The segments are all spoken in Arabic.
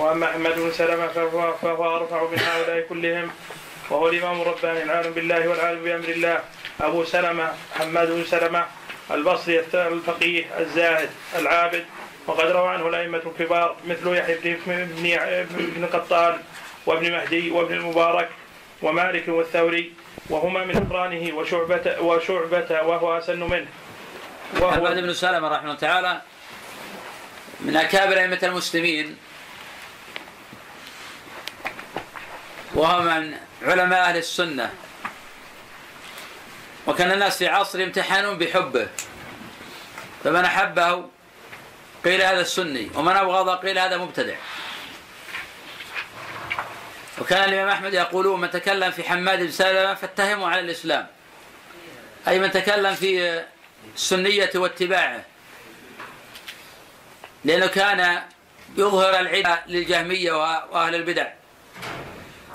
وأما أحمد بن سلمة فهو, أرفع من هؤلاء كلهم. وهو الإمام الرباني العالم بالله والعالم بأمر الله. أبو سلمة حماد بن سلمة البصري الفقيه الزاهد العابد. وقد روى عنه الأئمة الكبار مثل يحيى بن بن قطان وابن مهدي وابن المبارك ومالك والثوري. وهما من أقرانه وشعبة وشعبة وهو أسن منه. وهو بن سلمة رحمه الله تعالى من أكابر أئمة المسلمين. وهو من علماء أهل السنة. وكان الناس في عصر يمتحنون بحبه. فمن أحبه قيل هذا السني ومن أبغض قيل هذا مبتدع. وكان الإمام أحمد يقولون من تكلم في حماد بن سلمة فاتهموا على الإسلام. أي من تكلم في السنية واتباعه. لأنه كان يظهر العدة للجهمية وأهل البدع.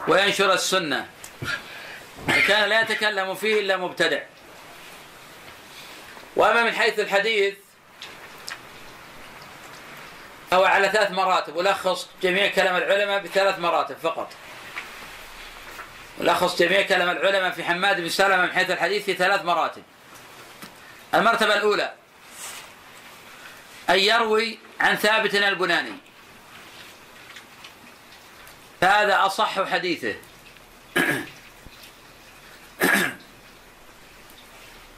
وينشر السنة. وكان لا يتكلم فيه إلا مبتدع. وأما من حيث الحديث فهو على ثلاث مراتب ولخص جميع كلام العلماء بثلاث مراتب فقط. ولخص جميع كلام العلماء في حماد بن سلمة من حيث الحديث في ثلاث مراتب. المرتبة الأولى أن يروي عن ثابت البناني. فهذا أصح حديثه.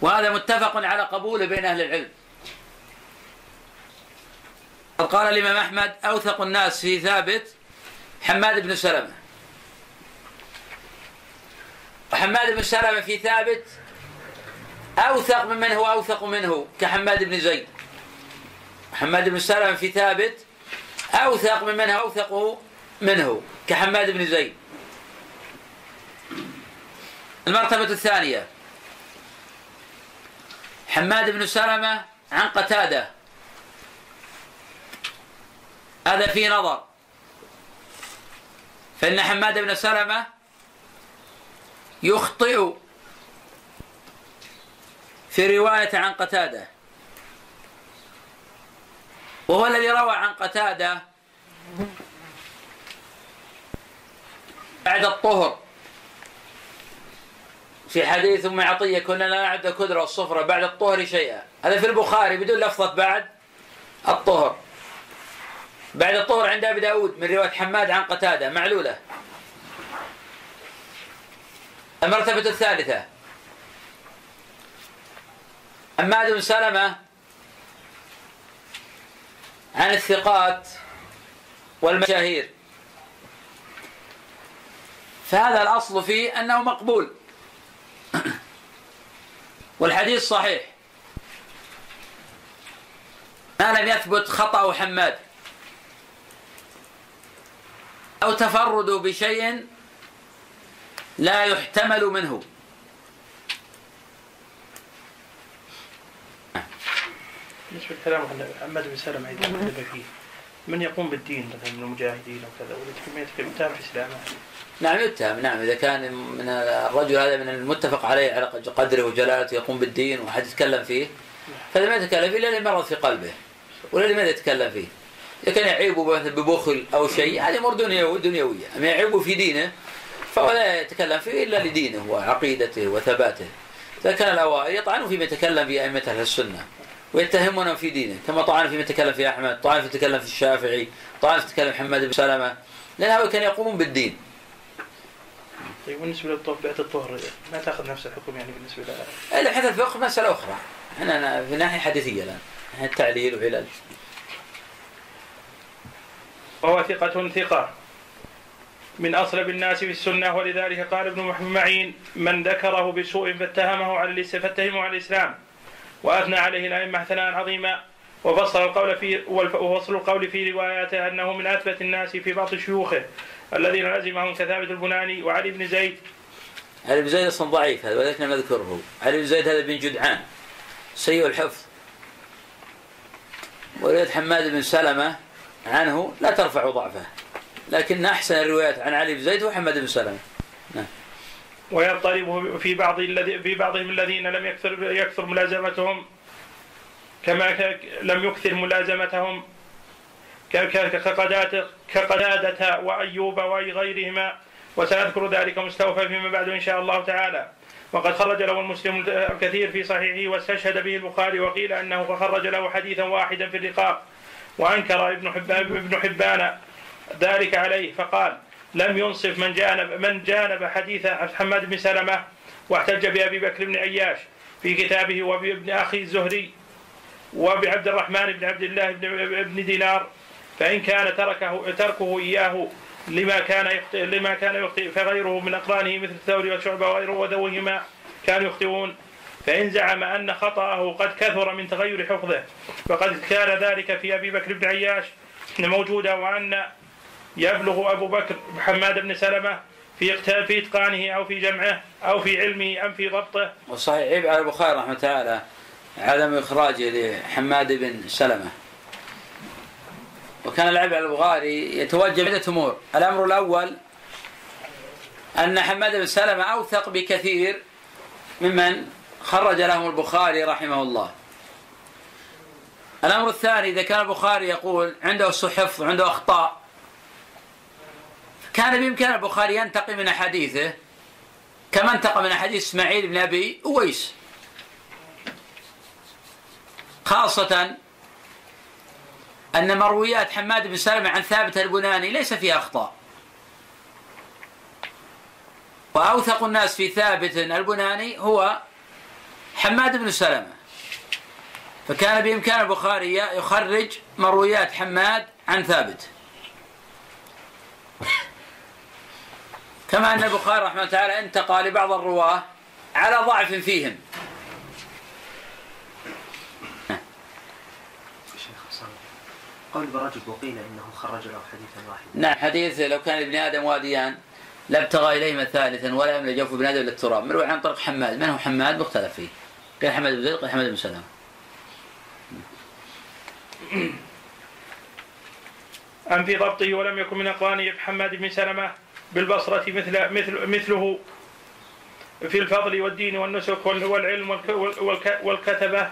وهذا متفق على قبوله بين أهل العلم. قال الإمام أحمد أوثق الناس في ثابت حماد بن سلمة. وحماد بن سلمة في ثابت أوثق ممن هو أوثق منه كحماد بن زيد. حماد بن سلمة في ثابت أوثق ممن هو أوثق منه كحماد بن زيد. المرتبة الثانية. حماد بن سلمة عن قتادة. هذا في نظر. فإن حماد بن سلمة يخطئ في رواية عن قتادة. وهو الذي روى عن قتادة بعد الطهر. في حديث أم عطية كنا لا نعد كدر والصفرة بعد الطهر شيئا. هذا في البخاري بدون لفظة بعد الطهر. بعد الطهر عند أبي داود من رواية حماد عن قتادة معلولة. المرتبة الثالثة. حماد بن سلمة عن الثقات والمشاهير. فهذا الأصل فيه أنه مقبول. والحديث صحيح. ما لم يثبت خطأ حماد. أو تفرد بشيء لا يحتمل منه. بالنسبة لكلام محمد بن سلمة إذا كتب فيه من يقوم بالدين مثلا من المجاهدين أو كذا ولا يتهم في إسلامه. نعم يتهم. نعم إذا كان من الرجل هذا من المتفق عليه على قدره وجلالته يقوم بالدين وحد يتكلم فيه فهذا ما يتكلم فيه إلا مرض في قلبه ولا لماذا يتكلم فيه. إذا كان يعيبه ببخل أو شيء هذه أمور دنيوية. أما يعيبه في دينه فهو لا يتكلم فيه إلا لدينه وعقيدته وثباته. إذا كان الأوائل يطعنوا فيما يتكلم في أئمة أهل السنة ويتهمون في دينه كما طعن فيما يتكلم في أحمد طعن في يتكلم في الشافعي طعن في يتكلم محمد بن سلمة لأن هؤلاء كانوا يقومون بالدين. طيب بالنسبة للطهر الطهر ما تأخذ نفس الحكم يعني بالنسبة لها؟ لا حتى الفقه مسألة أخرى. إحنا في ناحية حديثية الآن التعليل وعلل وهو ثقة ثقة. من أصلب الناس في السنة ولذلك قال ابن معين من ذكره بسوء فاتهمه على فاتهمه على الإسلام وأثنى عليه الأئمة ثناء عظيما. وفصل القول في وفصل القول في رواياته أنه من أثبت الناس في بعض شيوخه. الذين لزمهم كثابت البناني وعلي بن زيد. علي بن زيد أصلا ضعيف هذا ولكن نذكره علي بن زيد هذا بن جدعان سيء الحفظ. ورواية حماد بن سلمة عنه لا ترفع ضعفه لكن أحسن الروايات عن علي بن زيد وحمد بن سلمة. نعم. ويضطرب في بعض الذي في بعضهم الذين لم يكثر يكثر ملازمتهم كما لم يكثر ملازمتهم. كقدادة, وأيوب وغيرهما. وسأذكر ذلك مستوفى فيما بعد إن شاء الله تعالى. وقد خرج له المسلم الكثير في صحيحه واستشهد به البخاري وقيل أنه خرج له حديثا واحدا في الرقاق. وأنكر ابن حبان ابن حبان ذلك عليه فقال لم ينصف من جانب من جانب حديث حماد بن سلمة واحتج بأبي بكر بن عياش في كتابه وبابن أخي الزهري وبعبد الرحمن بن عبد الله بن دينار فإن كان تركه تركه إياه لما كان يخطئ لما كان يخطئ فغيره من أقرانه مثل الثوري وشعبة وغيره وذويهما كانوا يخطئون. فإن زعم أن خطأه قد كثر من تغير حفظه. فقد كان ذلك في أبي بكر بن عياش موجودا وأن يبلغ أبو بكر حماد بن سلمة في في إتقانه أو في جمعه أو في علمه أم في ضبطه. وصحيح عيب على البخاري رحمة تعالى عدم إخراجه لحماد بن سلمة. وكان العيب على البخاري يتوجه عدة أمور. الأمر الأول أن حماد بن سلمة أوثق بكثير ممن خرج لهم البخاري رحمه الله. الأمر الثاني إذا كان البخاري يقول عنده حفظ وعنده أخطاء كان بإمكان البخاري ينتقي من أحاديثه كما انتقى من أحاديث إسماعيل بن أبي أويس خاصة أن مرويات حماد بن سلمة عن ثابت البناني ليس فيها أخطاء. وأوثق الناس في ثابت البناني هو حماد بن سلمة. فكان بإمكان البخاري يخرج مرويات حماد عن ثابت. كما أن البخاري رحمه الله تعالى انتقى لبعض الرواة على ضعف فيهم. قول برجل وقيل إنه خرج له حديثا واحدا. نعم حديث لو كان ابن آدم واديان لابتغى إليهما ثالثا ولا يملى جوف ابن آدم إلا التراب. مروي عن طريق حماد. من هو حماد؟ مختلف فيه. قال حماد بن زيد قال حماد بن سلام أم في ضبطه ولم يكن من أقران حماد بن سلمة بالبصرة مثل مثل مثله في الفضل والدين والنسك والعلم والكتبة.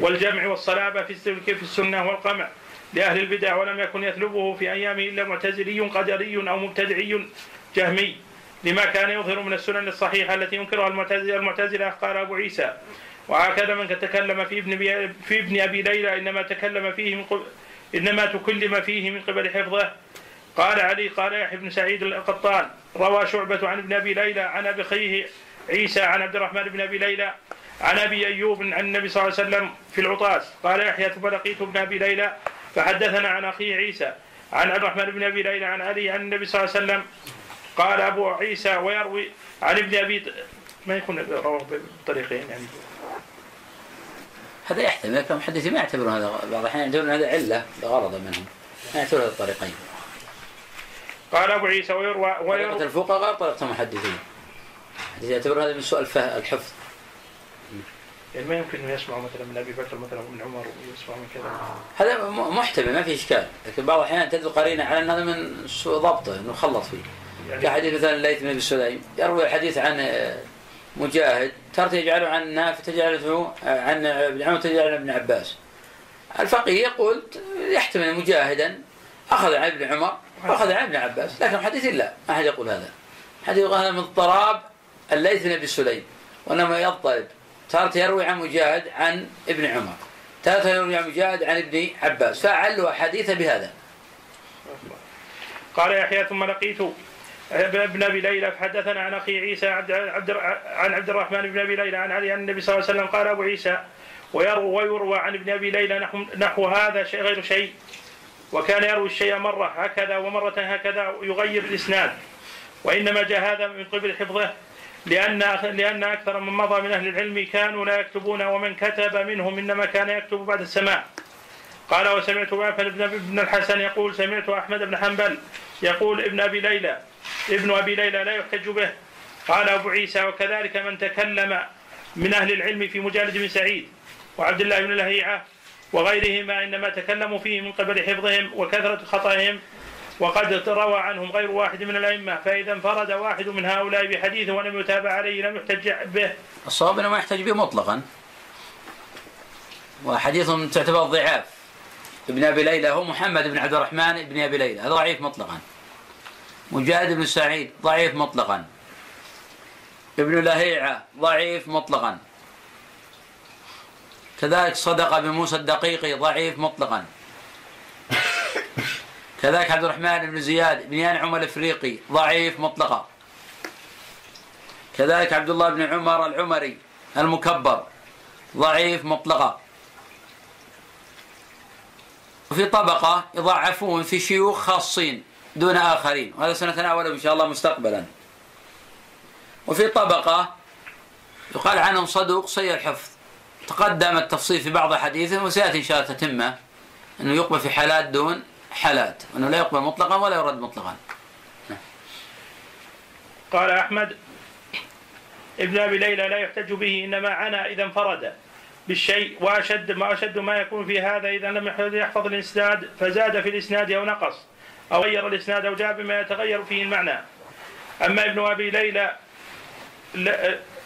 والجمع والصلابة في في السنة والقمع. لأهل البدع ولم يكن يطلبه في أيامه إلا معتزلي قدري أو مبتدعي جهمي. لما كان يظهر من السنن الصحيحة التي ينكرها المعتزلة المعتزلة قال أبو عيسى. وهكذا من تكلم في ابن في ابن أبي ليلى إنما تكلم فيه من قبل إنما تكلم فيه من قبل حفظه. قال علي قال يحيى بن سعيد القطان. روى شعبة عن ابن أبي ليلى عن أبي خيه عيسى عن عبد الرحمن بن أبي ليلى. عن أبي أيوب عن النبي صلى الله عليه وسلم في العطاس. قال يحيى ثم لقيت ابن أبي ليلى فحدثنا عن أخيه عيسى. عن عبد الرحمن بن أبي ليلى عن علي عن النبي صلى الله عليه وسلم. قال أبو عيسى ويروي عن ابن أبي ما يكون رواه بطريقين يعني. هذا يحتمل لكن المحدثين ما يعتبرون هذا بعض الأحيان يعتبرون هذا علة غرض منهم ما يعتبرون هذا الطريقين. قال أبو عيسى ويروى ويروى الفقهاء غير طريقه المحدثين يعتبر هذا من سوء الحفظ. يعني ما يمكن إنه يسمع مثلا من أبي بكر مثلا ومن عمر ويسمع من كذا. هذا محتمل ما في إشكال. لكن بعض الأحيان تدل قرينة على إن هذا من سوء ضبطه إنه خلط فيه. يعني كحديث مثلا الليث بن ابي سليم يروي الحديث عن آه، مجاهد ترى تجعله عن نافع تجعله عن ابن عمر تجعله عن ابن عباس. الفقيه يقول يحتمل مجاهدا أخذ عن ابن عمر واخذ عن ابن عباس. لكن الحديث لا ما أحد يقول هذا. حديث هذا من اضطراب الليث بن أبي سليم وإنما يضطرب. تارة يروي عن مجاهد عن ابن عمر. تارة يروي عن مجاهد عن ابن عباس. فأعلوا حديث بهذا. قال يحيى ثم لقيت ابن أبي ليلى فحدثنا عن أخي عيسى عبد عبد عن عبد الرحمن بن أبي ليلى عن علي عن النبي صلى الله عليه وسلم قال أبو عيسى ويروى ويروى عن ابن أبي ليلى نحو, نحو هذا شيء غير شيء. وكان يروي الشيء مرة هكذا ومرة هكذا يغير الإسناد. وإنما جاء هذا من قبل حفظه. لأن لأن أكثر من مضى من أهل العلم كانوا لا يكتبون ومن كتب منهم إنما كان يكتب بعد السماع قال وسمعت وأفل بن ابن الحسن يقول سمعت أحمد بن حنبل يقول ابن أبي ليلى ابن أبي ليلى لا يحتج به. قال أبو عيسى وكذلك من تكلم من أهل العلم في مجالد بن سعيد وعبد الله بن لهيعة وغيرهما إنما تكلموا فيه من قبل حفظهم وكثرة خطئهم وقد روى عنهم غير واحد من الأئمة فإذا انفرد واحد من هؤلاء بحديث ولم يتابع عليه لم يحتج به. الصواب أنه ما يحتج به مطلقا. وحديثهم تعتبر ضعاف. بن أبي ليلى هو محمد بن عبد الرحمن بن أبي ليلى. هذا ضعيف مطلقا. مجاهد بن سعيد ضعيف مطلقا. ابن لهيعة ضعيف مطلقا. كذلك صدق بن موسى الدقيقي ضعيف مطلقا. كذلك عبد الرحمن بن زياد بن ينعم الإفريقي ضعيف مطلقا. كذلك عبد الله بن عمر العمري المكبر ضعيف مطلقا. وفي طبقة يضعفون في شيوخ خاصين دون آخرين وهذا سنتناوله إن شاء الله مستقبلا. وفي طبقة يقال عنهم صدوق سيء الحفظ. تقدم التفصيل في بعض حديثه وسيأتي إن شاء الله تتمة أنه يقبل في حالات دون حالات. وأنه لا يقبل مطلقا ولا يرد مطلقا. قال أحمد ابن أبي ليلى لا يحتج به إنما عنا إذا انفرد بالشيء وأشد ما أشد ما يكون في هذا إذا لم يحفظ الإسناد فزاد في الإسناد أو نقص أو غير الإسناد أو جاء بما يتغير فيه المعنى. أما ابن أبي ليلى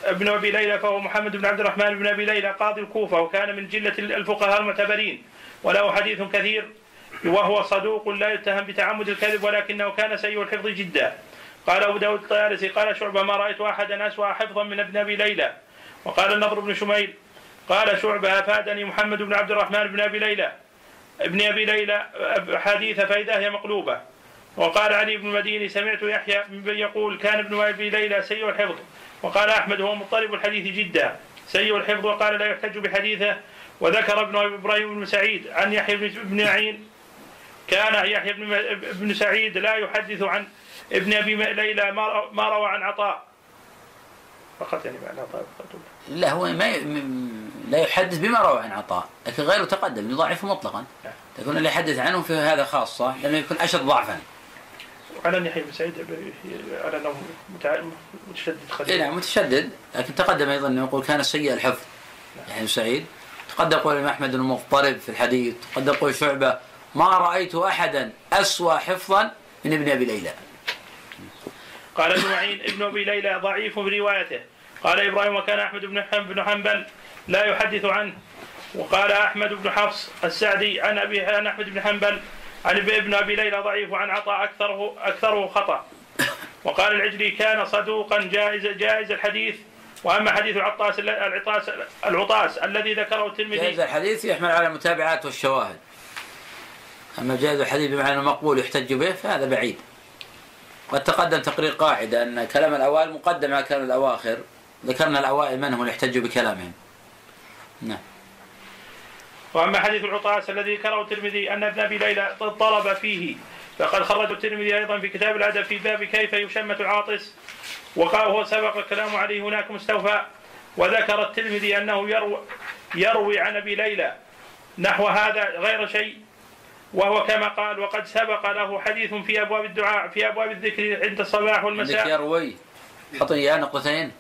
ابن أبي ليلى فهو محمد بن عبد الرحمن بن أبي ليلى قاضي الكوفة وكان من جلة الفقهاء المعتبرين وله حديث كثير وهو صدوق لا يتهم بتعمد الكذب ولكنه كان سيء الحفظ جدا. قال أبو داود الطيالسي قال شعبة ما رأيت أحدا أسوأ حفظا من ابن أبي ليلى. وقال النضر بن شميل قال شعبة أفادني محمد بن عبد الرحمن بن أبي ليلى. ابن أبي ليلى حديث فإذا هي مقلوبة. وقال علي بن المديني سمعت يحيى يقول كان ابن أبي ليلى سيء الحفظ. وقال أحمد هو مضطرب الحديث جدا. سيء الحفظ وقال لا يحتج بحديثه. وذكر ابن إبراهيم بن سعيد عن يحيى بن معين كان يحيى بن سعيد لا يحدث عن ابن أبي ليلى ما روى عن عطاء. فقط يعني عن عطاء لا هو ما لا يحدث بما روى عن عطاء لكن غيره تقدم يضاعف مطلقا. تكون اللي يحدث عنه في هذا خاصة لأنه يكون أشد ضعفا. على يحيى بن سعيد على أنه متشدد خليل. إيه نعم متشدد لكن تقدم أيضا أنه يقول كان سيء الحفظ. يحيى بن سعيد. تقدم قول الامام أحمد انه مضطرب في الحديث تقدم قول شعبة ما رأيت أحدا أسوأ حفظا من ابن أبي ليلى. قال ابن معين ابن أبي ليلى ضعيف بروايته قال إبراهيم وكان أحمد بن حنبل لا يحدث عنه. وقال أحمد بن حفص السعدي عن ابي عن أحمد بن حنبل عن ابن أبي ليلى ضعيف وعن عطاء اكثره أكثره خطأ. وقال العجلي كان صدوقا جائز جائز الحديث. وأما حديث العطاس العطاس العطاس الذي ذكره الترمذي جائز الحديث يحمل على المتابعات والشواهد. اما جائز الحديث بمعنى مقبول يحتج به فهذا بعيد. قد تقدم تقرير قاعدة أن كلام الأوائل مقدم على كلام الأواخر. ذكرنا الأوائل من هم يحتجوا بكلامهم. نعم. وأما حديث العطاس الذي ذكره الترمذي أن ابن أبي ليلى طلب فيه فقد خرجه الترمذي أيضا في كتاب الأدب في باب كيف يشمت العاطس. وقال هو سبق الكلام عليه هناك مستوفى. وذكر الترمذي أنه يروي يروي عن أبي ليلى نحو هذا غير شيء. وهو كما قال وقد سبق له حديث في أبواب الدعاء في أبواب الذكر عند الصباح والمساء يروي حط اياه نقطتين.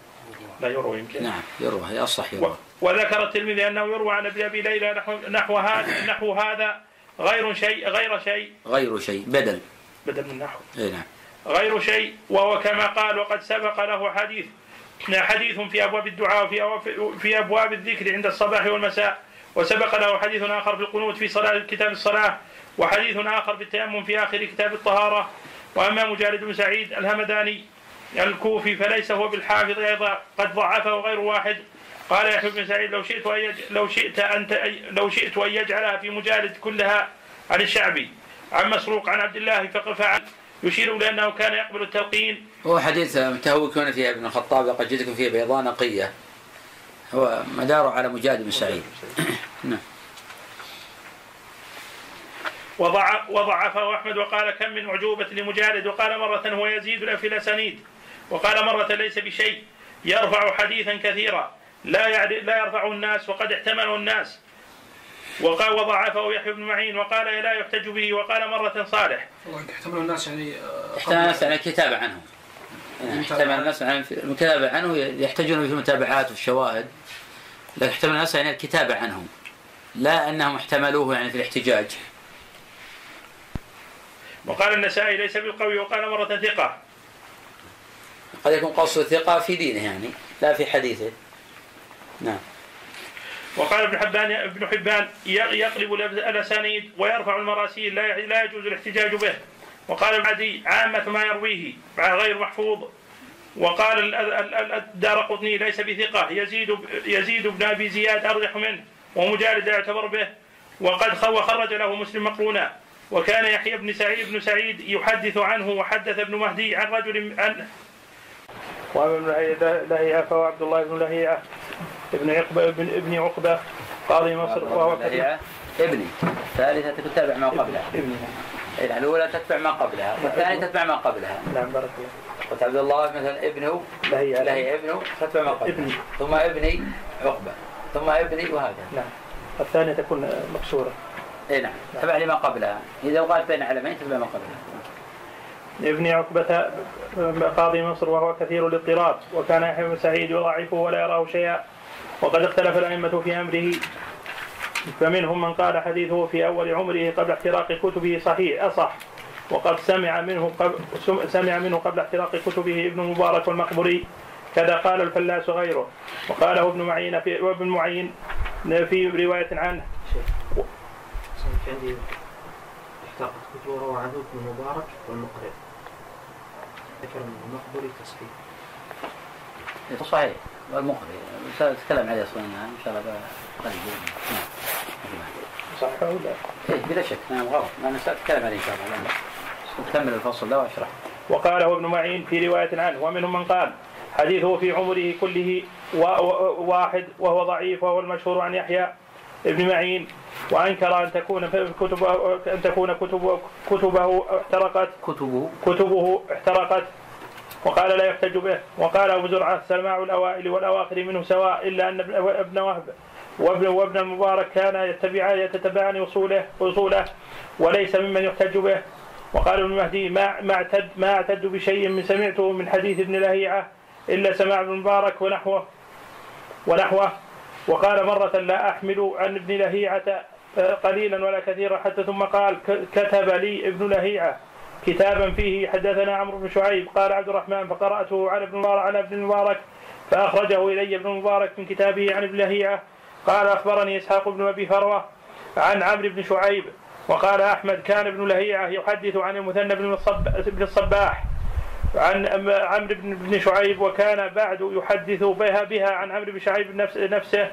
لا يروى يمكن. نعم يروى هي الصح يروى وذكر الترمذي أنه يروى عن ابي أبي ليلى نحو نحو هذا نحو هذا غير شيء غير شيء. غير شيء بدل. بدل من نحو. اي نعم. غير شيء وهو كما قال وقد سبق له حديث حديث في أبواب الدعاء وفي في أبواب الذكر عند الصباح والمساء وسبق له حديث آخر في القنوت في صلاة كتاب الصلاة وحديث آخر في التيمم في آخر كتاب الطهارة وأما مجالد بن سعيد الهمداني الكوفي فليس هو بالحافظ أيضا قد ضعفه غير واحد. قال يحيى بن سعيد لو شئت أن لو شئت أن لو شئت أن يجعلها في مجالد كلها عن الشعبي عن مسروق عن عبد الله فعل. يشير إلى أنه كان يقبل التلقين. هو حديث متهوكون فيه ابن الخطاب لقد جئتكم فيه بيضاء نقية هو مداره على مجالد بن سعيد. نعم. وضع وضعفه أحمد وقال كم من أعجوبة لمجالد وقال مرة هو يزيد في الأسانيد وقال مرة ليس بشيء يرفع حديثا كثيرا لا لا يرفعه الناس وقد احتمله الناس وقال وضعفه يحيى بن معين وقال لا يحتج به وقال مرة صالح. احتمله الناس يعني آه، احتمل الناس يعني الكتابة عنه. احتمل الناس عن الكتابة عنه يحتاجون في المتابعات والشواهد. لكن احتمل الناس يعني الكتابة عنه. لا أنهم احتملوه يعني في الاحتجاج. وقال النسائي ليس بالقوي وقال مرة ثقة. قد يكون قصد ثقة في دينه يعني لا في حديثه. نعم. وقال ابن حبان ابن حبان يقلب الأسانيد ويرفع المراسيل لا لا يجوز الاحتجاج به. وقال العدي عامة ما يرويه غير محفوظ. وقال الدار قطني ليس بثقة. يزيد يزيد بن أبي زياد أرجح منه ومجالد يعتبر به. وقد خرج له مسلم مقرونا. وكان يحيى بن سعيد بن سعيد يحدث عنه وحدث ابن مهدي عن رجل عن وابن لهيعة فهو عبد الله بن لهيعة ابن عقبة ابن ابن عقبة قاضي مصر وهو ابني. الثالثة تتبع ما قبلها. ابني الأولى تتبع ما قبلها والثانية تتبع ما قبلها. نعم بارك الله. قلت عبد الله مثلا ابنه لهيعة لهي ابنه تتبع ما قبلها. ابني. ثم ابني عقبة. ثم ابني وهكذا. نعم. الثانية تكون مكسورة اي نعم. تبع لما قبلها. إذا وقعت بين علمين تتبع ما قبلها. ابن عقبة قاضي مصر وهو كثير الاضطراب وكان يحيى بن سعيد يضاعفه ولا يراه شيئا وقد اختلف الأئمة في أمره. فمنهم من قال حديثه في أول عمره قبل احتراق كتبه صحيح أصح. وقد سمع منه قبل سمع منه قبل احتراق كتبه ابن مبارك والمقبري كذا قال الفلاس غيره. وقاله ابن معين في وابن معين في رواية عنه. في عندي روى عنه ابن مبارك والمقرئ ذكر المقبري تصحيح. صحيح والمقري نتكلم عليه أصلا إن شاء الله قريب. نعم. صح ولا إيه بلا شك. نعم غلط أنا سأتكلم عليه إن شاء الله. نكمل الفصل. ده واشرح وقاله ابن معين في رواية عنه ومنهم من قال حديثه في عمره كله واحد وهو ضعيف وهو المشهور عن يحيى ابن معين. وانكر أن تكون كتب أن تكون كتب كتبه احترقت. كتبه. كتبه احترقت. وقال لا يحتج به. وقال أبو زرعة سماع الأوائل والأواخر منه سواء إلا أن ابن وهب وابن وابن المبارك كان يتبعان يتتبعان اصوله أصوله وليس ممن يحتج به. وقال ابن المهدي ما ما اعتد ما اعتد بشيء من سمعته من حديث ابن لهيعة إلا سماع ابن المبارك ونحوه ونحوه. وقال مرة لا أحمل عن ابن لهيعة قليلا ولا كثيرا حتى ثم قال كتب لي ابن لهيعة. كتابا فيه حدثنا عمرو بن شعيب قال عبد الرحمن فقرأته على ابن المبارك على ابن المبارك فأخرجه إلي ابن المبارك من كتابه عن ابن لهيعة. قال أخبرني إسحاق بن أبي فروة عن عمرو بن شعيب وقال أحمد كان ابن لهيعة يحدث عن المثنى بن الصباح. عن عمرو بن شعيب وكان بعد يحدث بها بها عن عمرو بن شعيب نفسه.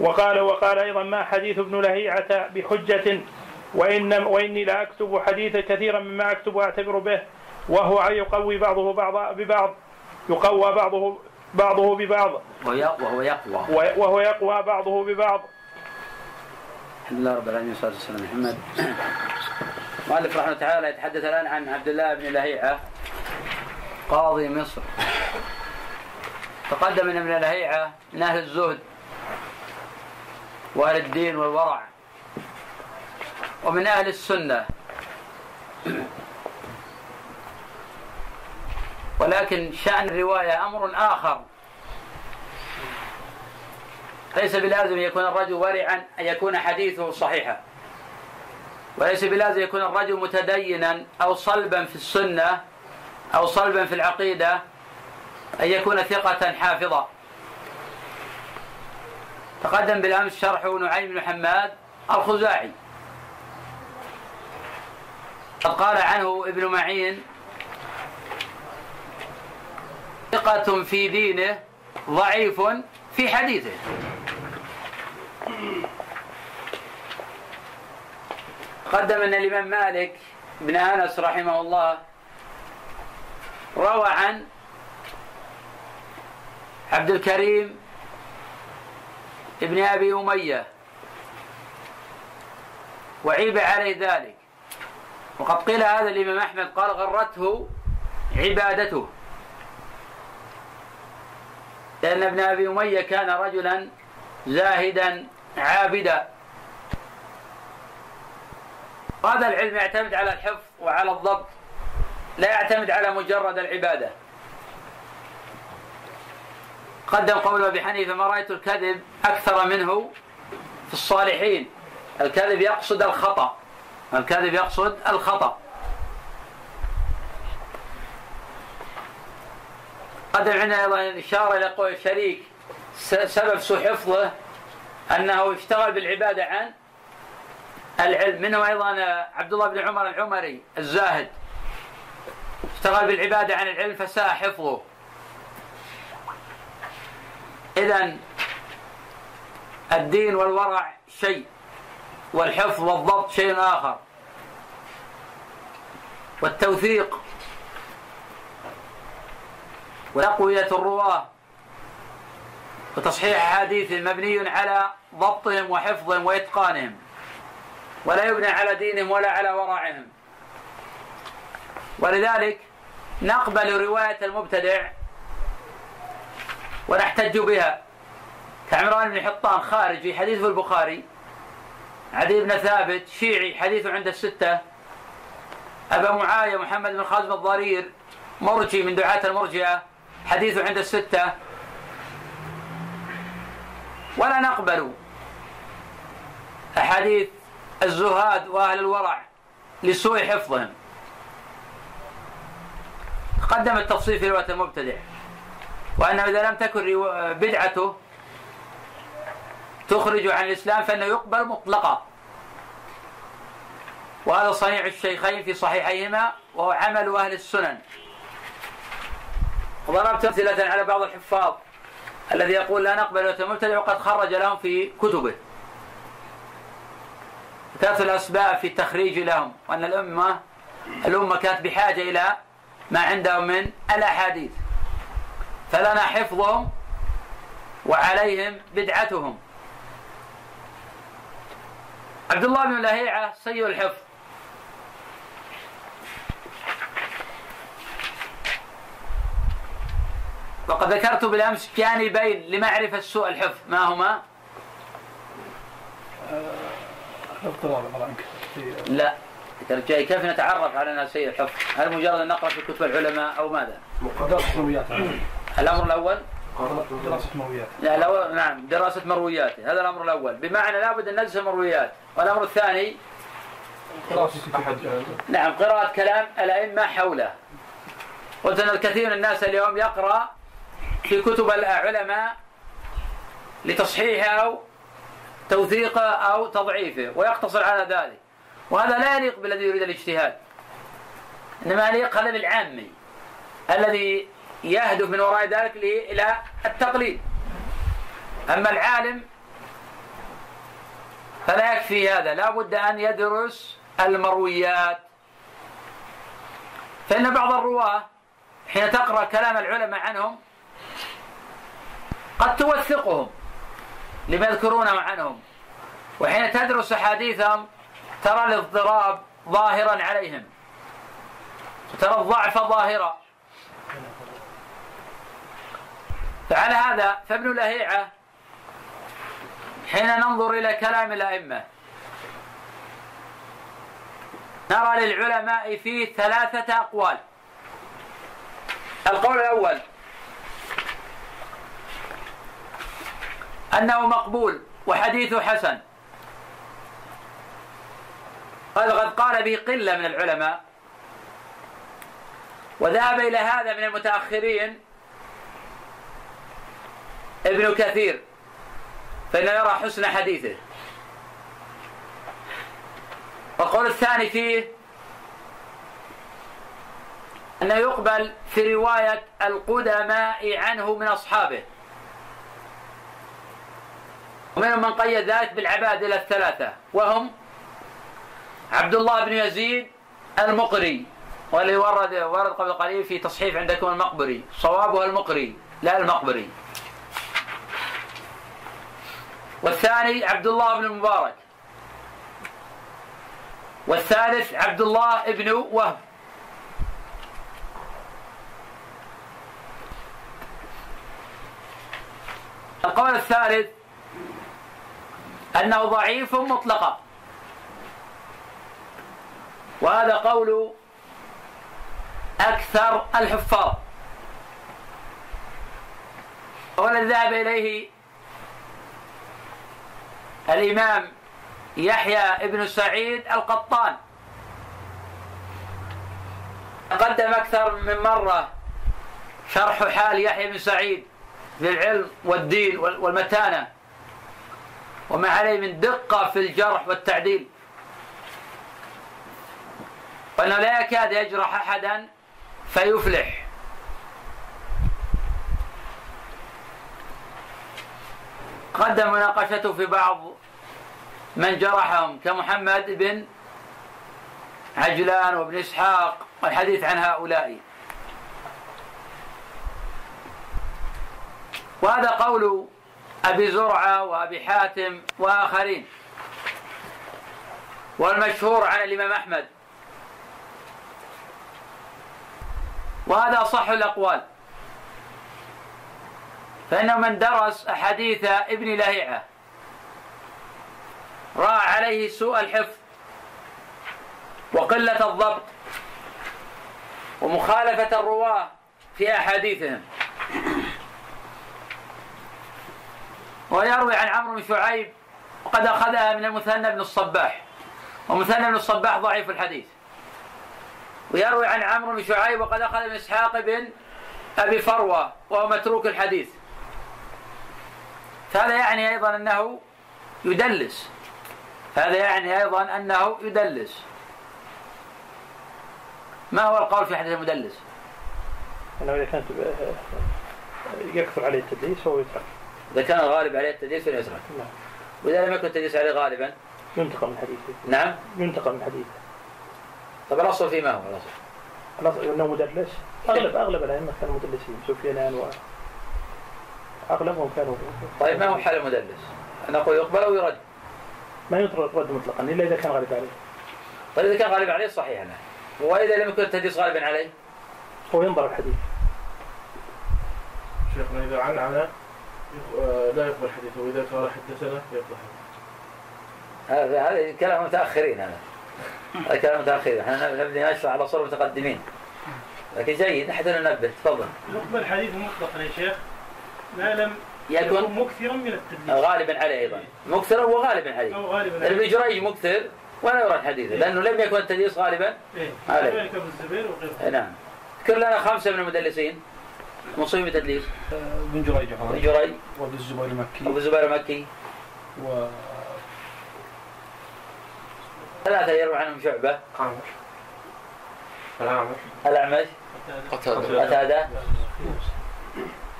وقال وقال أيضا ما حديث ابن لهيعة بحجة وإن وإني لا أكتب حديثا كثيرا مما أكتب وأعتبر به. وهو يقوي بعضه بعض ببعض يقوى بعضه بعضه ببعض. وهو يقوى. وهو يقوى بعضه ببعض. الحمد لله رب العالمين والصلاة والسلام محمد. مؤلف رحمه الله تعالى يتحدث الآن عن عبد الله بن لهيعة. قاضي مصر. تقدم من ابن لهيعة من أهل الزهد وأهل الدين والورع. ومن أهل السنة. ولكن شأن الرواية أمر آخر. ليس بلازم يكون الرجل ورعا أن يكون حديثه صحيحا. وليس بلازم يكون الرجل متدينا أو صلبا في السنة أو صلبا في العقيدة أن يكون ثقة حافظا تقدم بالأمس شرح نعيم بن حماد الخزاعي. قد قال عنه ابن معين ثقة في دينه ضعيف في حديثه. قدم أن الإمام مالك بن أنس رحمه الله روى عن عبد الكريم ابن أبي أمية. وعيب عليه ذلك. وقد قيل هذا الامام أحمد قال غرته عبادته. لأن ابن أبي أمية كان رجلا زاهدا عابدا. هذا العلم يعتمد على الحفظ وعلى الضبط. لا يعتمد على مجرد العبادة. قدم قول أبي حنيفة ما رأيت الكذب أكثر منه في الصالحين. الكذب يقصد الخطأ. الكذب يقصد الخطأ. قدم عندنا أيضا إشارة إلى قول الشريك سبب سوء حفظه أنه اشتغل بالعبادة عن العلم. منهم أيضا عبد الله بن عمر العمري الزاهد. اشتغل بالعبادة عن العلم فساء حفظه إذا الدين والورع شيء والحفظ والضبط شيء آخر. والتوثيق وتقوية الرواة. وتصحيح أحاديث مبني على ضبطهم وحفظهم وإتقانهم. ولا يبنى على دينهم ولا على ورعهم. ولذلك نقبل رواية المبتدع ونحتج بها. كعمران بن حطان خارجي حديث في البخاري. عدي بن ثابت شيعي حديثه عند الستة. أبا معاوية محمد بن خازم الضرير مرجي من دعاة المرجئة حديثه عند الستة. ولا نقبل أحاديث الزهاد وأهل الورع لسوء حفظهم. قدم التفصيل في رواية المبتدع. وأنه إذا لم تكن بدعته تخرج عن الإسلام فإنه يقبل مطلقا. وهذا صنيع الشيخين في صحيحيهما وهو عمل أهل السنن. وضربت أمثلة على بعض الحفاظ الذي يقول لا نقبل المبتدع وقد خرج لهم في كتبه. ثلاث الأسباب في التخريج لهم وأن الأمة الأمة كانت بحاجة إلى ما عندهم من الأحاديث. فلنا حفظهم وعليهم بدعتهم. عبد الله بن لهيعة سيء الحفظ. وقد ذكرت بالأمس جانبين لمعرفة سوء الحفظ. ما هما؟ لا. جاي كيف نتعرف على انها سيء الحفظ؟ هل مجرد أن نقرأ في كتب العلماء أو ماذا؟ دراسة مرويات. الأمر الأول؟ دراسة مرويات. لا لو نعم دراسة مروياته هذا الأمر الأول. بمعنى لابد أن ندرس المرويات. والأمر الثاني؟ دراسة نعم قراءة كلام الأئمة حوله. قلت أن الكثير من الناس اليوم يقرأ في كتب العلماء لتصحيحه أو توثيقه أو تضعيفه ويقتصر على ذلك. وهذا لا يليق بالذي يريد الاجتهاد إنما يليق هذا بالعامي الذي يهدف من وراء ذلك إلى التقليد. أما العالم فلا يكفي هذا لا بد أن يدرس المرويات. فإن بعض الرواة حين تقرأ كلام العلماء عنهم قد توثقهم لما يذكرونه عنهم وحين تدرس أحاديثهم ترى الاضطراب ظاهرا عليهم. وترى الضعف ظاهرا. فعلى هذا فابن لهيعة حين ننظر إلى كلام الأئمة نرى للعلماء فيه ثلاثة أقوال. القول الأول أنه مقبول وحديثه حسن. قد قد قال به قلة من العلماء وذهب إلى هذا من المتأخرين ابن كثير فإنه يرى حسن حديثه. والقول الثاني فيه أنه يقبل في رواية القدماء عنه من أصحابه. ومنهم من قيد ذلك بالعبادلة الثلاثة وهم عبد الله بن يزيد المقري والذي ورد ورد قبل قليل في تصحيف عندكم المقبري صوابه المقري لا المقبري. والثاني عبد الله بن المبارك. والثالث عبد الله بن وهب. القول الثالث أنه ضعيف مطلقا. وهذا قول أكثر الحفاظ. والذي ذهب إليه الإمام يحيى ابن سعيد القطان. قدم أكثر من مرة شرح حال يحيى بن سعيد بالعلم والدين والمتانة. وما عليه من دقة في الجرح والتعديل. وأنه لا يكاد يجرح أحدا فيفلح. قدم مناقشته في بعض من جرحهم كمحمد بن عجلان وابن إسحاق والحديث عن هؤلاء. وهذا قول أبي زرعة وأبي حاتم وآخرين. والمشهور عن الإمام أحمد. وهذا صح الأقوال. فإنه من درس أحاديث ابن لهيعة رأى عليه سوء الحفظ وقلة الضبط ومخالفة الرواة في أحاديثهم. ويروي عن عمرو بن شعيب وقد أخذها من المثنى بن الصباح ومثنى بن الصباح ضعيف الحديث. ويروي عن عمرو بن شعيب وقد أخذ من إسحاق بن أبي فروة وهو متروك الحديث. فهذا يعني أيضا أنه يدلس. هذا يعني أيضا أنه يدلس. ما هو القول في حديث المدلس؟ أنه إذا كانت يكثر عليه التدليس فهو يترك إذا كان الغالب عليه التدليس فليترك نعم. وإذا لم يكن التدليس عليه غالبا؟ ينتقل من حديثه. نعم. ينتقل من حديثه. طب الأصل في ما هو؟ الأصل؟ الأصل أنه مدلس. أغلب أغلب الأئمة كانوا مدلسين سفيان و أغلبهم كانوا طيب ما هو حال المدلس؟ نقول يقبل أو يرد؟ ما يطرد رد مطلقا إلا إذا كان غالب عليه. طيب إذا كان غالب عليه صحيح أنا. وإذا لم يكن التدليس غالبا عليه؟ هو ينظر الحديث. شيخنا إذا عن عنا لا يقبل حديثه وإذا قال حدثنا يقبل حديثه. هذا هذا كلام متأخرين هذا هذا كلام متأخرين إحنا نبدي نشرح على صور متقدمين لكن جيد حتى ننبه. تفضل. يقبل حديث مطلقا يا شيخ. ما لم يكون يكون مكثرا من التدليس. غالبا عليه أيضا. مكثرا وغالبا عليه. أو غالبا ابن جريج مكثر ولا يرد حديثه لأنه لم يكن التدليس غالبا إيه. عليه. كذلك أبو الزبير وغيره. نعم. اذكر لنا خمسة من المدلسين. مصيب بتدليس بن جريج ابن جريج. وابن الزبير المكي. الزبير المكي. و ثلاثة يروي عنهم شعبة. عامر العامر. الأعمش. قتادة. قتادة.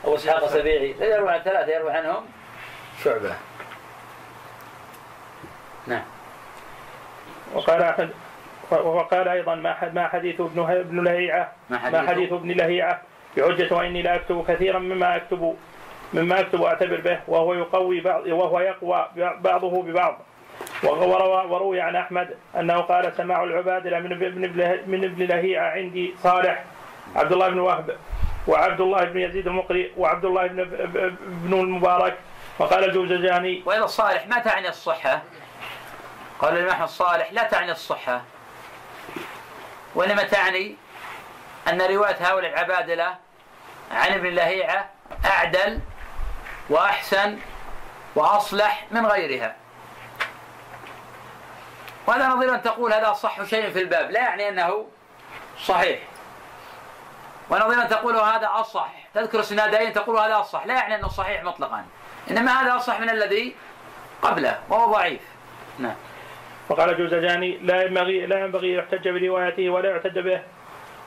أبو إسحاق السبيعي. لا يروي عن ثلاثة يروي عنهم شعبة. نعم. وقال أحد وقال أيضا ما ما حديث ابن ابن لهيعة. ما حديث ابن لهيعة. بحجة وإني لا أكتب كثيرا مما أكتب مما أكتب وأعتبر به وهو يقوي بعض وهو يقوى بعضه ببعض. وروي عن أحمد أنه قال سماع العبادلة من ابن من ابن لهيعة عندي صالح عبد الله بن وهب وعبد الله بن يزيد المقري وعبد الله بن بن المبارك وقال الجوزجاني وإذا الصالح ما تعني الصحة؟ قال الإمام الصالح لا تعني الصحة. وإنما تعني أن رواية هؤلاء العبادلة عن ابن لهيعة أعدل وأحسن وأصلح من غيرها. وهذا نظير أن تقول هذا أصح شيء في الباب. لا يعني أنه صحيح. ونظير أن تقول هذا أصح. تذكر سنادين تقول هذا أصح. لا يعني أنه صحيح مطلقا. إنما هذا أصح من الذي قبله وهو ضعيف. نعم. وقال الجوزجاني لا ينبغي لا ينبغي يحتج بروايته ولا يعتد به.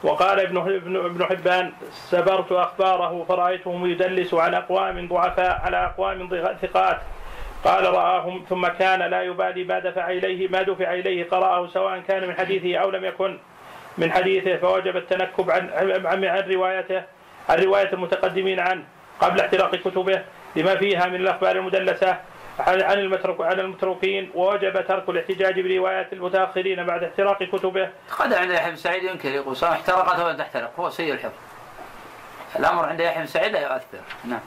وقال ابن ابن حبان سبرت أخباره فرأيته يدلس عن أقوام ضعفاء على أقوام ثقات. قال رآهم ثم كان لا يبالي ما دفع إليه ما دفع إليه قرأه سواء كان من حديثه أو لم يكن من حديثه فوجب التنكب عن عن, عن روايته عن رواية المتقدمين عنه قبل احتراق كتبه لما فيها من الأخبار المدلسة عن المتروك عن المتروكين ووجب ترك الاحتجاج بروايات المتأخرين بعد احتراق كتبه. قد عند يحيى بن سعيد ينكر يقول سواء احترقت أو لم تحترق هو سيء الحفظ. الأمر عند يحيى بن سعيد لا يؤثر. نعم.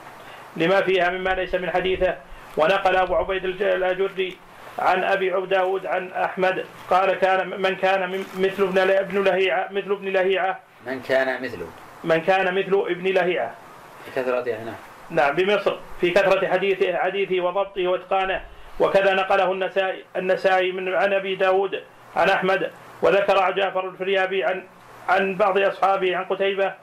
لما فيها مما ليس من حديثه ونقل أبو عبيد الاجري عن أبي عبد داود عن أحمد قال كان من كان مثل ابن ابن لهيعة مثل ابن لهيعة. من كان مثله. من كان مثل ابن لهيعة. في كثرته نعم نعم بمصر في كثرة حديثه حديثه وضبطه وإتقانه. وكذا نقله النسائي النسائي من عن أبي داود عن أحمد. وذكر جعفر الفريابي عن عن بعض أصحابه عن قتيبة.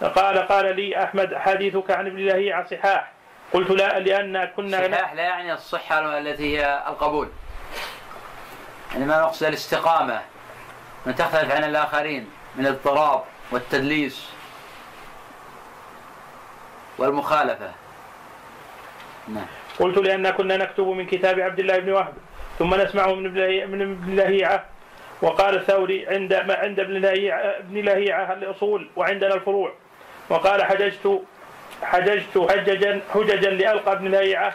قال قال لي أحمد حديثك عن ابن لهيعة صحاح. قلت لا لأن كنا صحاح لا. يعني الصحة التي هي القبول. يعني ما نقصد الاستقامة من تختلف عن الآخرين من الاضطراب والتدليس والمخالفة. نعم. قلت لأن كنا نكتب من كتاب عبد الله بن وهب ثم نسمعه من ابن ابن لهيعة. وقال الثوري عند ما عند ابن لهيعة ابن لهيعة الأصول وعندنا الفروع. وقال حججت حججت حججا حججا لألقى ابن لهيعة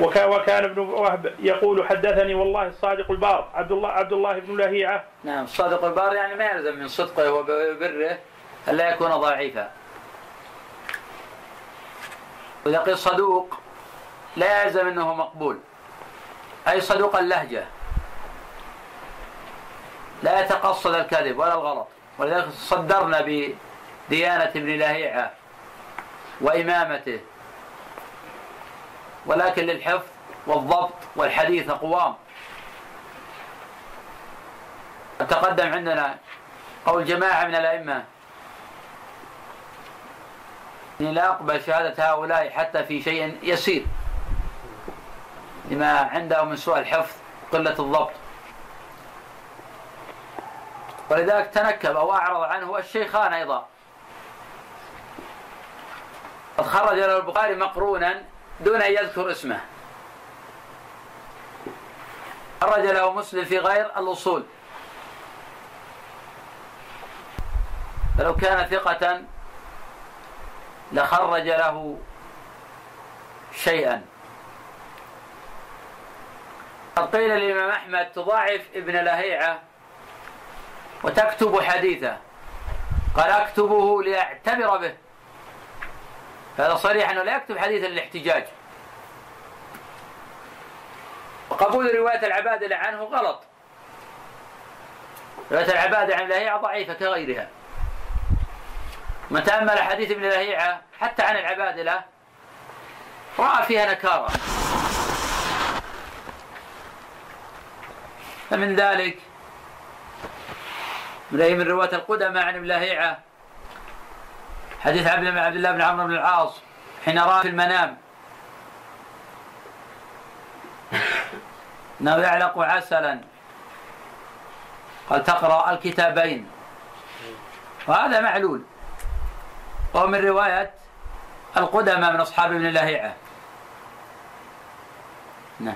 وكا- وكان ابن وهب يقول حدثني والله الصادق البار عبد الله عبد الله بن لهيعة. نعم الصادق البار يعني ما يلزم من صدقه وبره ألا يكون ضعيفا. وإذا قيل صدوق لا يلزم أنه مقبول. أي صدوق اللهجة. لا يتقصد الكذب ولا الغلط. ولذلك صدرنا بديانة ابن لهيعة. وإمامته. ولكن للحفظ والضبط والحديث أقوام تقدم عندنا قول جماعة من الأئمة. إني لا أقبل شهادة هؤلاء حتى في شيء يسير. لما عندهم من سوء الحفظ قلة الضبط. ولذلك تنكب أو أعرض عنه الشيخان أيضا. قد خرج له البخاري مقرونا دون أن يذكر اسمه. خرج له مسلم في غير الأصول. فلو كان ثقة لخرج له شيئا. قد قيل للإمام أحمد تضاعف ابن لهيعة وتكتب حديثه. قال أكتبه لأعتبر به. هذا صريح أنه لا يكتب حديثا للاحتجاج. وقبول رواية العبادلة عنه غلط. رواية العبادة عن لهيعة ضعيفة كغيرها. من تأمل حديث ابن لهيعة حتى عن العبادلة رأى فيها نكارة. فمن ذلك من رواة القدماء عن ابن لهيعة حديث عبد الله بن عمرو بن العاص حين رأى في المنام. إنه يعلق عسلا. قال تقرأ الكتابين. وهذا معلول. وهو من رواية القدماء من أصحاب ابن لهيعة. نعم.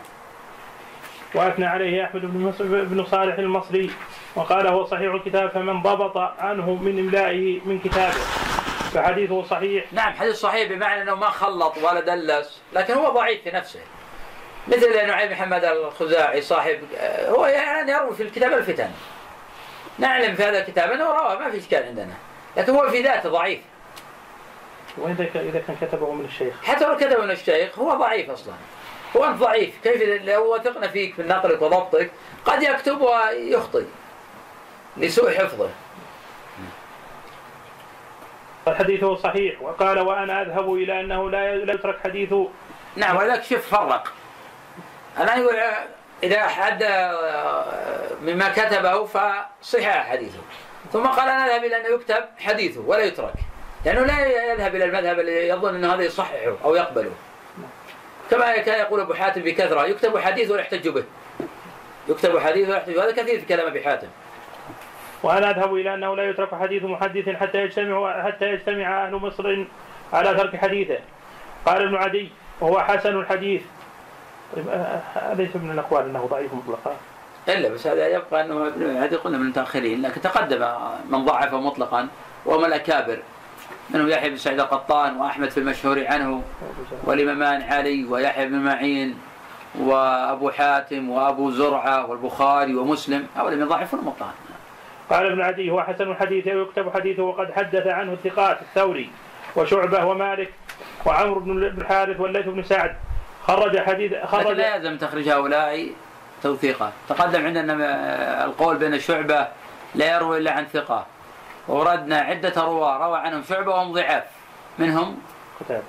وأثنى عليه أحمد بن بن صالح المصري وقال هو صحيح الكتاب فمن ضبط عنه من إملائه من كتابه. فحديثه صحيح. نعم حديث صحيح بمعنى إنه ما خلط ولا دلس لكن هو ضعيف في نفسه. مثل نعيم محمد الخزاعي صاحب آه، هو يعني يروي في الكتاب الفتن. نعلم في هذا الكتاب أنه رواه ما في إشكال عندنا. لكن هو في ذاته ضعيف. وإذا إذا كان كتبه من الشيخ. حتى لو كتب من الشيخ هو ضعيف أصلا. هو أنت ضعيف. كيف لو وثقنا فيك في نقلك وضبطك قد يكتب ويخطئ. لسوء حفظه. حديثه صحيح. وقال وأنا أذهب إلى أنه لا يترك حديثه نعم ولذلك شوف فرق. الآن يقول إذا حد مما كتبه فصحة حديثه. ثم قال أنا أذهب إلى أنه يكتب حديثه ولا يترك. لأنه لا يذهب إلى المذهب الذي يظن أن هذا يصححه أو يقبله. كما كان يقول أبو حاتم بكثرة يكتب حديث ولا يحتج به. يكتب حديث ولا يحتج به. هذا كثير في كلام أبي حاتم. وأنا أذهب إلى أنه لا يترك حديث محدث حتى يجتمع حتى يجتمع أهل مصر على ترك حديثه؟ قال ابن عدي وهو حسن الحديث. طيب آه، آه، ليس من الأقوال أنه ضعيف مطلقا. إلا بس هذا يبقى أنه ابن عدي قلنا من المتأخرين لكن تقدم من ضعفه مطلقا وهم الأكابر. منهم يحيى بن سعيد القطان وأحمد في المشهور عنه والإمامان علي ويحيى بن معين وأبو حاتم وأبو زرعة والبخاري ومسلم. هؤلاء من يضعفون مطلقا قال ابن عدي هو حسن الحديث ويكتب حديثه وقد حدث عنه الثقات الثوري وشعبة ومالك وعمرو بن الحارث والليث بن سعد. خرج حديث لكن خرج لا يلزم تخريج هؤلاء توثيقه تقدم عندنا القول بين شعبة لا يروي إلا عن ثقة. وردنا عدة رواة روى عنهم شعبة وهم ضعاف. منهم؟ قتادة.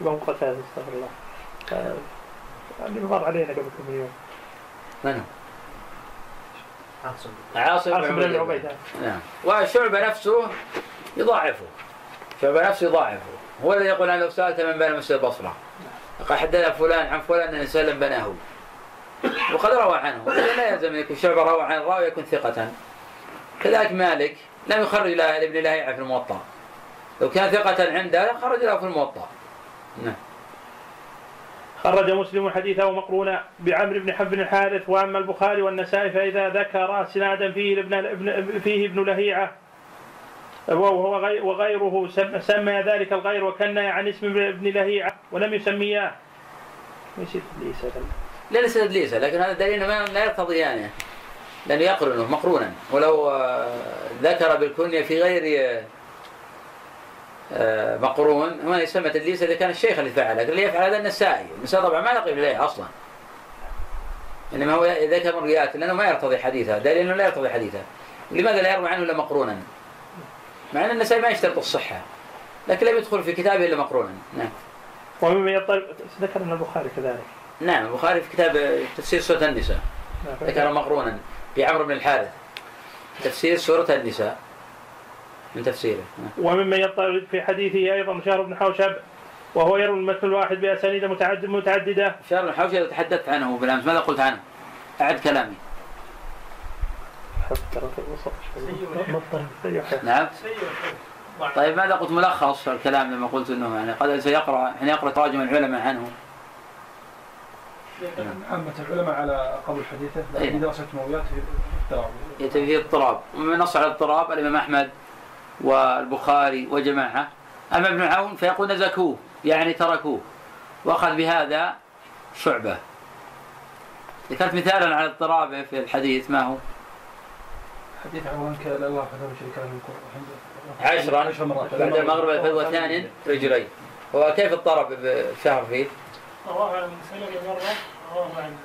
يبقى قتادة استغفر الله. آه، اللي مر علينا قبل كم يوم. منهم؟ عاصم عاصم عاصم بن عبيد. نعم. وشعبة نفسه يضاعفه. شعبة نفسه يضاعفه. هو الذي يقول أنا لو سألت من بنى مسجد البصرة. قال حدثنا فلان عن فلان أن سلم بناه. وقد روى عنه. لا يلزم أن يكون شعبة روى عن الراوي يكون ثقة. كذلك مالك لم يخرج له لابن لهيعة في الموطأ. لو كان ثقة عنده خرج له في الموطأ. نعم. خرج مسلم حديثه مقرونا بعمرو بن حب الحارث وأما البخاري والنسائي فإذا ذكر إسنادا فيه ابن فيه ابن لهيعة وهو غي- وغيره سم- سمى ذلك الغير وكنى عن اسم ابن لهيعة ولم يسمياه. ليس هذا. لا ليس تدليسا لكن هذا دليل ما لا يقتضي يعني لأنه يقرنه مقرونا ولو آه، ذكر بالكنية في غير مقرون. هنا يسمى تدليسا إذا كان الشيخ اللي فعل. لكن اللي يفعل هذا النسائي. النسائي طبعا ما نقف إليه أصلا. إنما هو كان مريات لأنه ما يرتضي حديثه دليل أنه لا يرتضي حديثه لماذا لا يروي عنه إلا مقرونا؟ مع أن النسائي ما يشترط الصحة. لكن لم يدخل في كتابه إلا مقرونا. نعم. ومما يطلب ذكرنا البخاري كذلك. نعم البخاري في كتاب تفسير سورة النساء. ذكر مقرونا. بعمرو بن الحارث. تفسير سورة النساء. من تفسيره. وممن يطلب في حديثه أيضا شهر بن حوشب وهو يروي المثل الواحد بأسانيد متعدد متعددة. شهر بن حوشب تحدثت عنه بالأمس. ماذا قلت عنه؟ أعد كلامي. نعم. طيب ماذا قلت؟ ملخص الكلام لما قلت إنه يعني قد سيقرأ حين يقرأ تراجم العلماء عنه. عامة العلماء على قبول حديثه أي. لكن دراسة مويات في اضطراب يتم فيه اضطراب ومن نص على الاضطراب؟ الإمام أحمد. والبخاري وجماعة. أما ابن عون فيقول نزكوه يعني تركوه. وأخذ بهذا شعبة. ذكرت مثالا على اضطرابه في الحديث ما هو؟ حديث عوان كان الله فتاه شريك له من عشرا عشر مرات. بعد المغرب الفجر ثاني رجلين. هو كيف اضطرب بشهر فيه؟ رواه عن سلمة مرة رواه عن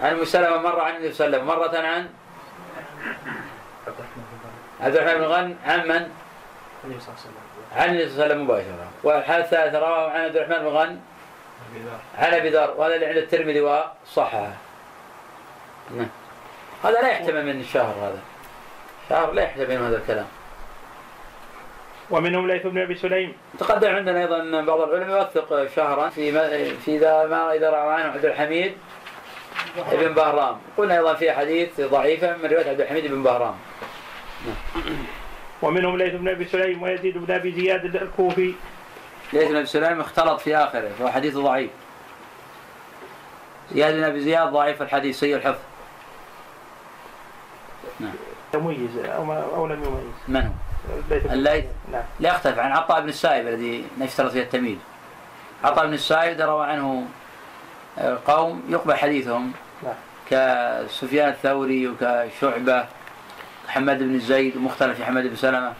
عن مسلمة مرة عن النبي صلى الله عليه وسلم مرة عن عبد الرحمن بن غن عن من؟ النبي صلى الله عليه وسلم. عن النبي صلى الله عليه وسلم مباشرة. والحالة الثالثة رواه عن عبد الرحمن بن غن عن أبي ذر وهذا اللي عند الترمذي وصححه. نعم. هذا لا يحتمل من الشهر هذا. شهر لا يحتمل منه هذا الكلام. ومنهم ليث بن أبي سليم. تقدم عندنا أيضا أن بعض العلماء يوثق شهرا في ما في إذا ما إذا روى عنه عبد الحميد ابن بهرام. قلنا أيضا في حديث ضعيفة من رواية عبد الحميد بن بهرام. ومنهم ليث بن أبي سليم ويزيد بن أبي زياد الكوفي. ليث بن أبي سليم اختلط في آخره فهو حديث ضعيف. زياد بن أبي زياد ضعيف الحديث سيء الحفظ. تميز أو ما أو لم يميز. من هو؟ الليث؟ نعم. لا يختلف عن عطاء بن السائب الذي نشترط فيه التمييز. عطاء بن السائب روى عنه آه، قوم يقبل حديثهم نعم. كسفيان الثوري وكشعبة. حماد بن زيد ومختلف في حماد بن سلمة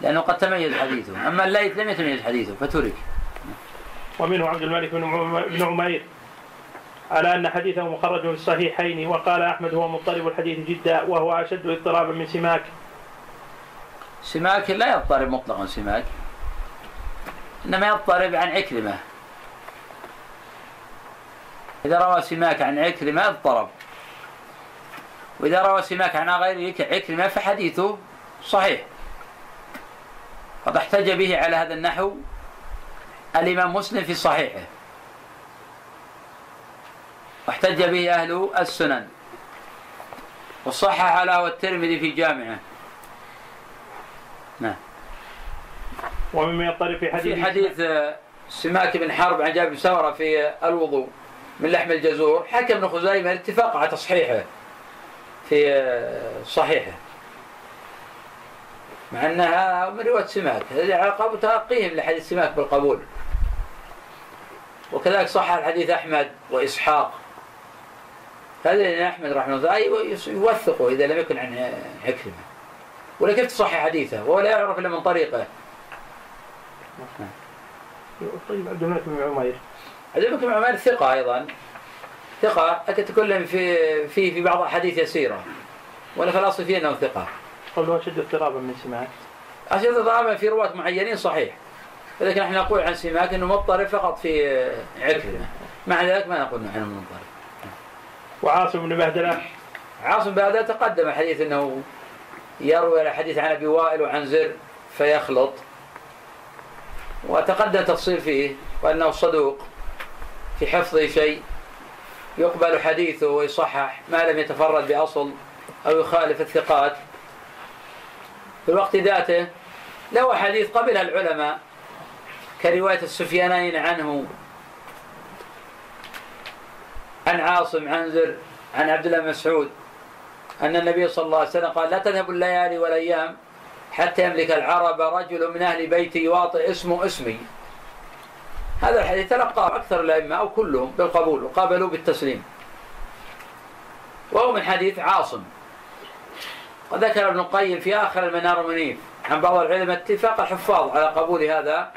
لأنه قد تميز حديثه. أما الليث لم يتميز حديثه فترك. ومنه عبد الملك بن عم- بن عمير. على أن حديثه مخرج في الصحيحين وقال أحمد هو مضطرب الحديث جدا وهو أشد اضطرابا من سماك. سماك لا يضطرب مطلقا سماك. إنما يضطرب عن عكرمة. إذا روى سماك عن عكرمة اضطرب. وإذا روى سماك عن غير عكرمة فحديثه صحيح. قد احتج به على هذا النحو الإمام مسلم في صحيحه. واحتج به أهل السنن. وصحح له الترمذي في جامعه. ومما يضطرب في حديث في حديث سماك بن حرب عن جابر بن سمره في الوضوء من لحم الجزور حكم ابن خزيمة الاتفاق على تصحيحه. في صحيحة. مع أنها من رواية سماك. هذه قبول تلقيهم لحديث سماك بالقبول. وكذلك صح الحديث أحمد وإسحاق. هذا لأن أحمد رحمه الله يوثقه إذا لم يكن عن عكرمه ولا كيف تصحح حديثه؟ وهو لا يعرف إلا من طريقه. طيب عبد الملك بن عمير. عبد بن عمر ثقة أيضا. ثقة لكن تكلم في في في بعض الأحاديث يسيرة ولا في الأصل فيه أنه ثقة. قوله أشد اضطرابا من سماك. أشد طبعا في رواة معينين صحيح ولكن إحنا نقول عن سماك أنه مضطرب فقط في عكرمة مع ذلك ما نقول عنه مضطرب وعاصم بن بهدلة؟ عاصم بهذا تقدم حديث أنه يروي الحديث عن أبي وائل وعن زر فيخلط وتقدم تفصيل فيه وأنه صدوق في حفظه شيء. يقبل حديثه ويصحح ما لم يتفرد بأصل أو يخالف الثقات. في الوقت ذاته له حديث قبلها العلماء كرواية السفيانين عنه. عن عاصم عن زر عن عبد الله مسعود أن النبي صلى الله عليه وسلم قال لا تذهب الليالي والأيام حتى يملك العرب رجل من أهل بيتي يواطئ اسمه اسمي. هذا الحديث تلقاه أكثر الأئمة أو كلهم بالقبول وقابلوا بالتسليم. وهو من حديث عاصم. وذكر ابن القيم في آخر المنار المنيف عن بعض العلماء اتفاق الحفاظ على قبول هذا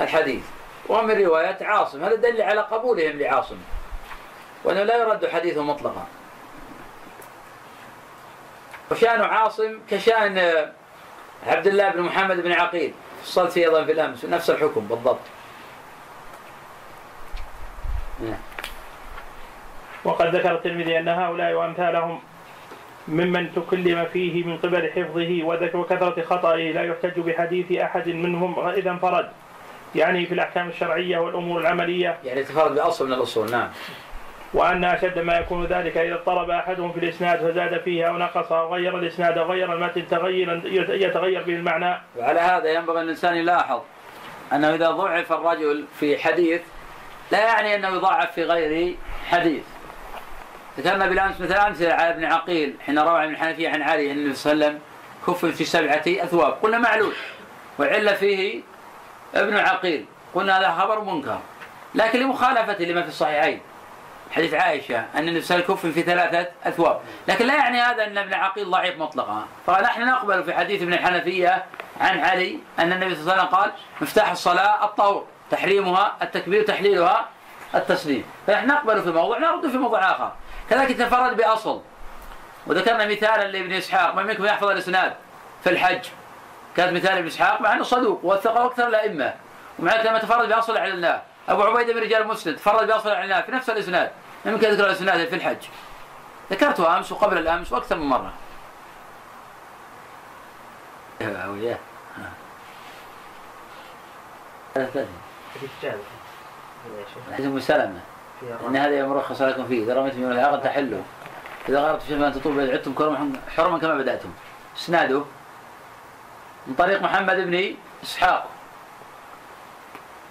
الحديث. ومن رواية عاصم. هذا دل على قبولهم لعاصم. وأنه لا يرد حديثه مطلقا. وشأن عاصم كشأن عبد الله بن محمد بن عقيل. فصلت أيضا في الأمس. نفس الحكم بالضبط. وقد ذكر الترمذي أن هؤلاء وأمثالهم ممن تكلم فيه من قبل حفظه وذكر وكثرة خطئه لا يحتج بحديث أحد منهم إذا انفرد. يعني في الأحكام الشرعية والأمور العملية. يعني تفرد بأصل من الأصول نعم. وأن أشد ما يكون ذلك إذا اضطرب أحدهم في الإسناد فزاد فيه أو نقص أو غير الإسناد أو غير المتن تغيرا يتغير به المعنى. وعلى هذا ينبغي الإنسان يلاحظ أنه إذا ضعف الرجل في حديث لا يعني أنه يضاعف في غير حديث. ذكرنا بالأمس مثل أمثلة على ابن عقيل حين روى عن الحنفية عن علي أن النبي صلى الله عليه وسلم كف في سبعة أثواب. قلنا معلول. وعل فيه ابن عقيل. قلنا هذا خبر منكر. لكن لمخالفة لما في الصحيحين. حديث عائشة أن النبي صلى الله عليه وسلم في ثلاثة أثواب. لكن لا يعني هذا أن ابن عقيل ضعيف مطلقا. فنحن نقبل في حديث ابن الحنفية عن علي أن النبي صلى الله عليه وسلم قال مفتاح الصلاة الطهور تحريمها التكبير تحليلها التسليم. فنحن نقبل في موضوع نرد في موضوع آخر. كذلك تفرد بأصل. وذكرنا مثالا لابن إسحاق من منكم يحفظ الإسناد في الحج. كانت مثال ابن إسحاق مع أنه صدوق وثقه أكثر الأئمة. ومع لما تفرد بأصل علناه أبو عبيدة بن رجال مسند تفرد بأصل علناه في نفس الإسناد. يمكن أذكر الإسناد في الحج. ذكرته أمس وقبل الأمس وأكثر من مرة. وياه. حديث أم سلمة. إن هذا يوم رخص لكم فيه. إذا رميتم يوم العقد تحلوا. إذا غرقتم في ان تطوب عدتم كرما حرما كما بدأتم. اسناده من طريق محمد بن إسحاق.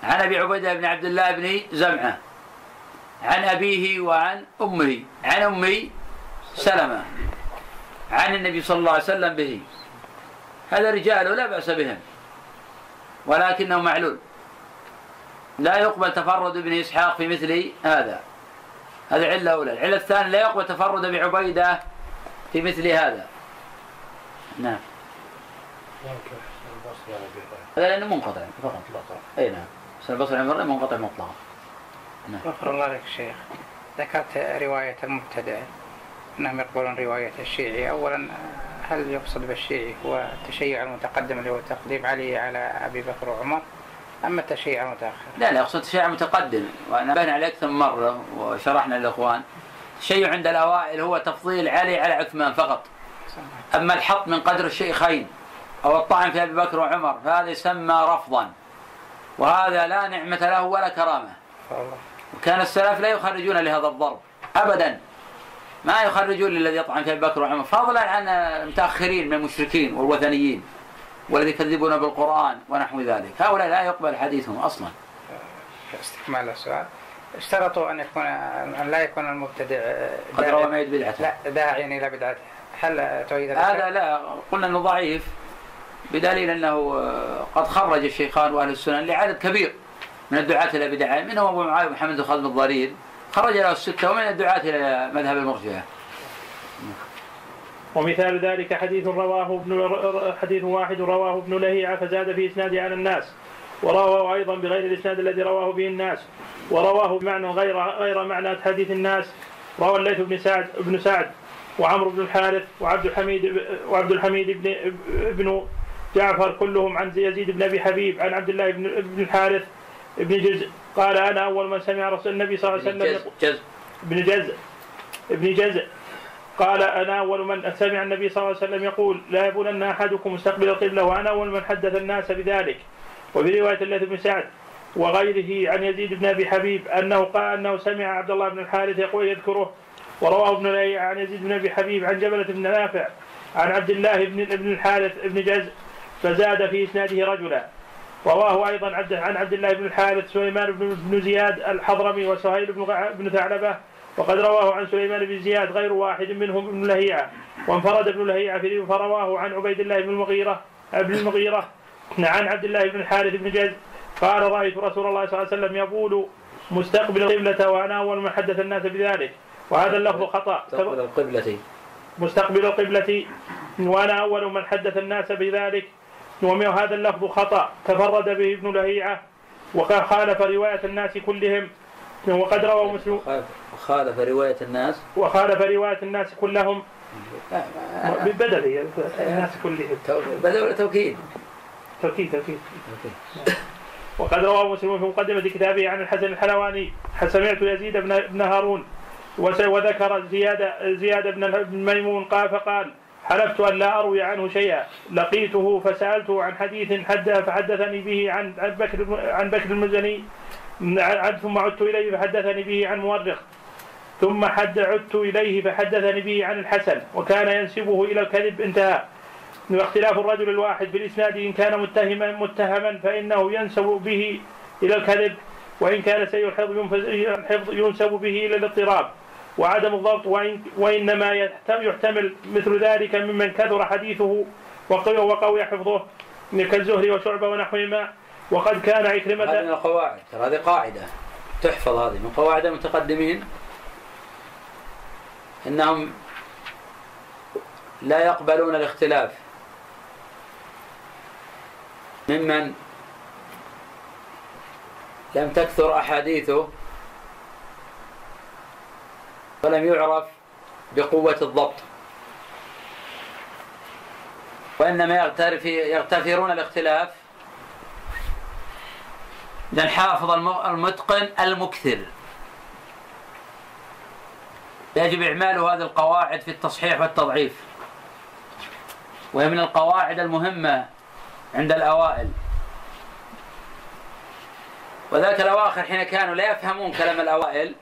عن أبي عبيدة بن عبد الله بن زمعة. عن أبيه وعن أمه. عن امي سلمة. عن النبي صلى الله عليه وسلم به. هذا رجال لا بأس بهم. ولكنه معلول. لا يقبل تفرد ابن إسحاق في مثل هذا. هذه علة أولى. العلة الثانية لا يقبل تفرد بعبيدة في مثل هذا. نعم. هذا لأنه منقطع. فقط أي نعم. حسن البصري عن منقطع مطلقا. نعم. غفر الله لك شيخ. ذكرت رواية المبتدع. أنهم يقبلون رواية الشيعي. أولا هل يقصد بالشيعي هو التشيع المتقدم اللي هو تقديم علي على أبي بكر وعمر؟ أما التشيع المتأخر. لا لا أقصد التشيع المتقدم وأنا بنى عليه أكثر من مرة وشرحنا للإخوان. التشيع عند الأوائل هو تفضيل علي على عثمان فقط. أما الحط من قدر الشيخين أو الطعن في أبي بكر وعمر فهذا يسمى رفضا. وهذا لا نعمة له ولا كرامة. وكان السلف لا يخرجون لهذا الضرب أبدا. ما يخرجون للذي يطعن في أبي بكر وعمر فضلا عن المتأخرين من المشركين والوثنيين. والذي يكذبون بالقرآن ونحو ذلك. هؤلاء لا يقبل حديثهم أصلا. استكمال السؤال. اشترطوا أن يكون أن لا يكون المبتدع قد روى ما بدعته. لا داعيا إلى بدعته. هل تؤيد هذا لا. قلنا أنه ضعيف بدليل أنه قد خرج الشيخان وأهل السنن لعدد كبير من الدعاة إلى بدعة. منهم أبو معاوية محمد بن خالد الضرير خرج له الستة ومن الدعاة إلى مذهب المرجئة. ومثال ذلك حديث رواه ابن حديث واحد رواه ابن لهيعة فزاد في إسناده على الناس. ورواه أيضا بغير الإسناد الذي رواه به الناس. ورواه بمعنى غير غير معنى حديث الناس. روى الليث بن سعد بن سعد وعمرو بن الحارث وعبد الحميد وعبد الحميد بن ابن جعفر كلهم عن يزيد بن أبي حبيب عن عبد الله بن ابن الحارث بن جزء قال أنا أول من سمع رسول النبي صلى الله عليه وسلم جزء ابن جزء ابن جزء قال أنا أول من سمع النبي صلى الله عليه وسلم يقول لا يبولن أحدكم مستقبل القبله وأنا أول من حدث الناس بذلك. وفي رواية الليث بن سعد وغيره عن يزيد بن أبي حبيب أنه قال أنه سمع عبد الله بن الحارث يقول يذكره ورواه ابن لهيعة عن يزيد بن أبي حبيب عن جبلة بن نافع عن عبد الله بن ابن الحارث بن جز فزاد في إسناده رجلا. رواه عبد عن عبد الله بن الحارث سليمان بن زياد الحضرمي وسهيل بن ثعلبة وقد رواه عن سليمان بن زياد غير واحد منهم ابن لهيعة وانفرد ابن لهيعة فرواه عن عبيد الله بن المغيرة ابن المغيرة عن عبد الله بن الحارث بن جز قال رأيت رسول الله صلى الله عليه وسلم يقول مستقبل القبلة وأنا أول من حدث الناس بذلك. وهذا اللفظ خطأ. تقبل القبلة. مستقبل القبلة وأنا أول من حدث الناس بذلك. وهذا اللفظ خطأ. تفرد به ابن لهيعة وخالف رواية الناس كلهم. وقد روى مسلم خالف- رواية الناس. وخالف رواية الناس كلهم بالبدل الناس كلهم. بدأ ولا توكيد؟ توكيد توكيد. وقد روى مسلم في مقدمة كتابه عن الحسن الحلواني. سمعت يزيد بن بن هارون وذكر زياد زياد بن ميمون قال فقال حلفت أن لا أروي عنه شيئا. لقيته فسألته عن حديث حد فحدثني به عن بكر عن بكر المزني. ثم عدت إليه فحدثني به عن مؤرخ ثم حد عدت إليه فحدثني به عن الحسن وكان ينسبه إلى الكذب انتهى. واختلاف الرجل الواحد في الإسناد إن كان متهما متهما فإنه ينسب به إلى الكذب وإن كان سيء الحفظ ينسب به إلى الاضطراب. وعدم الضبط وإن وإنما يحت- يحتمل مثل ذلك ممن كثر حديثه وقوي حفظه كالزهري وشعبة ونحوهما. وقد كان هذه من عكرمة القواعد هذه قاعدة تحفظ هذه من قواعد المتقدمين. إنهم لا يقبلون الاختلاف. ممن لم تكثر أحاديثه ولم يعرف بقوة الضبط. يغترف يغتفرون الاختلاف للحافظ الم- المتقن المكثر. يجب إعمال هذه القواعد في التصحيح والتضعيف. وهي من القواعد المهمة عند الأوائل. وذاك الأواخر حين كانوا لا يفهمون كلام الأوائل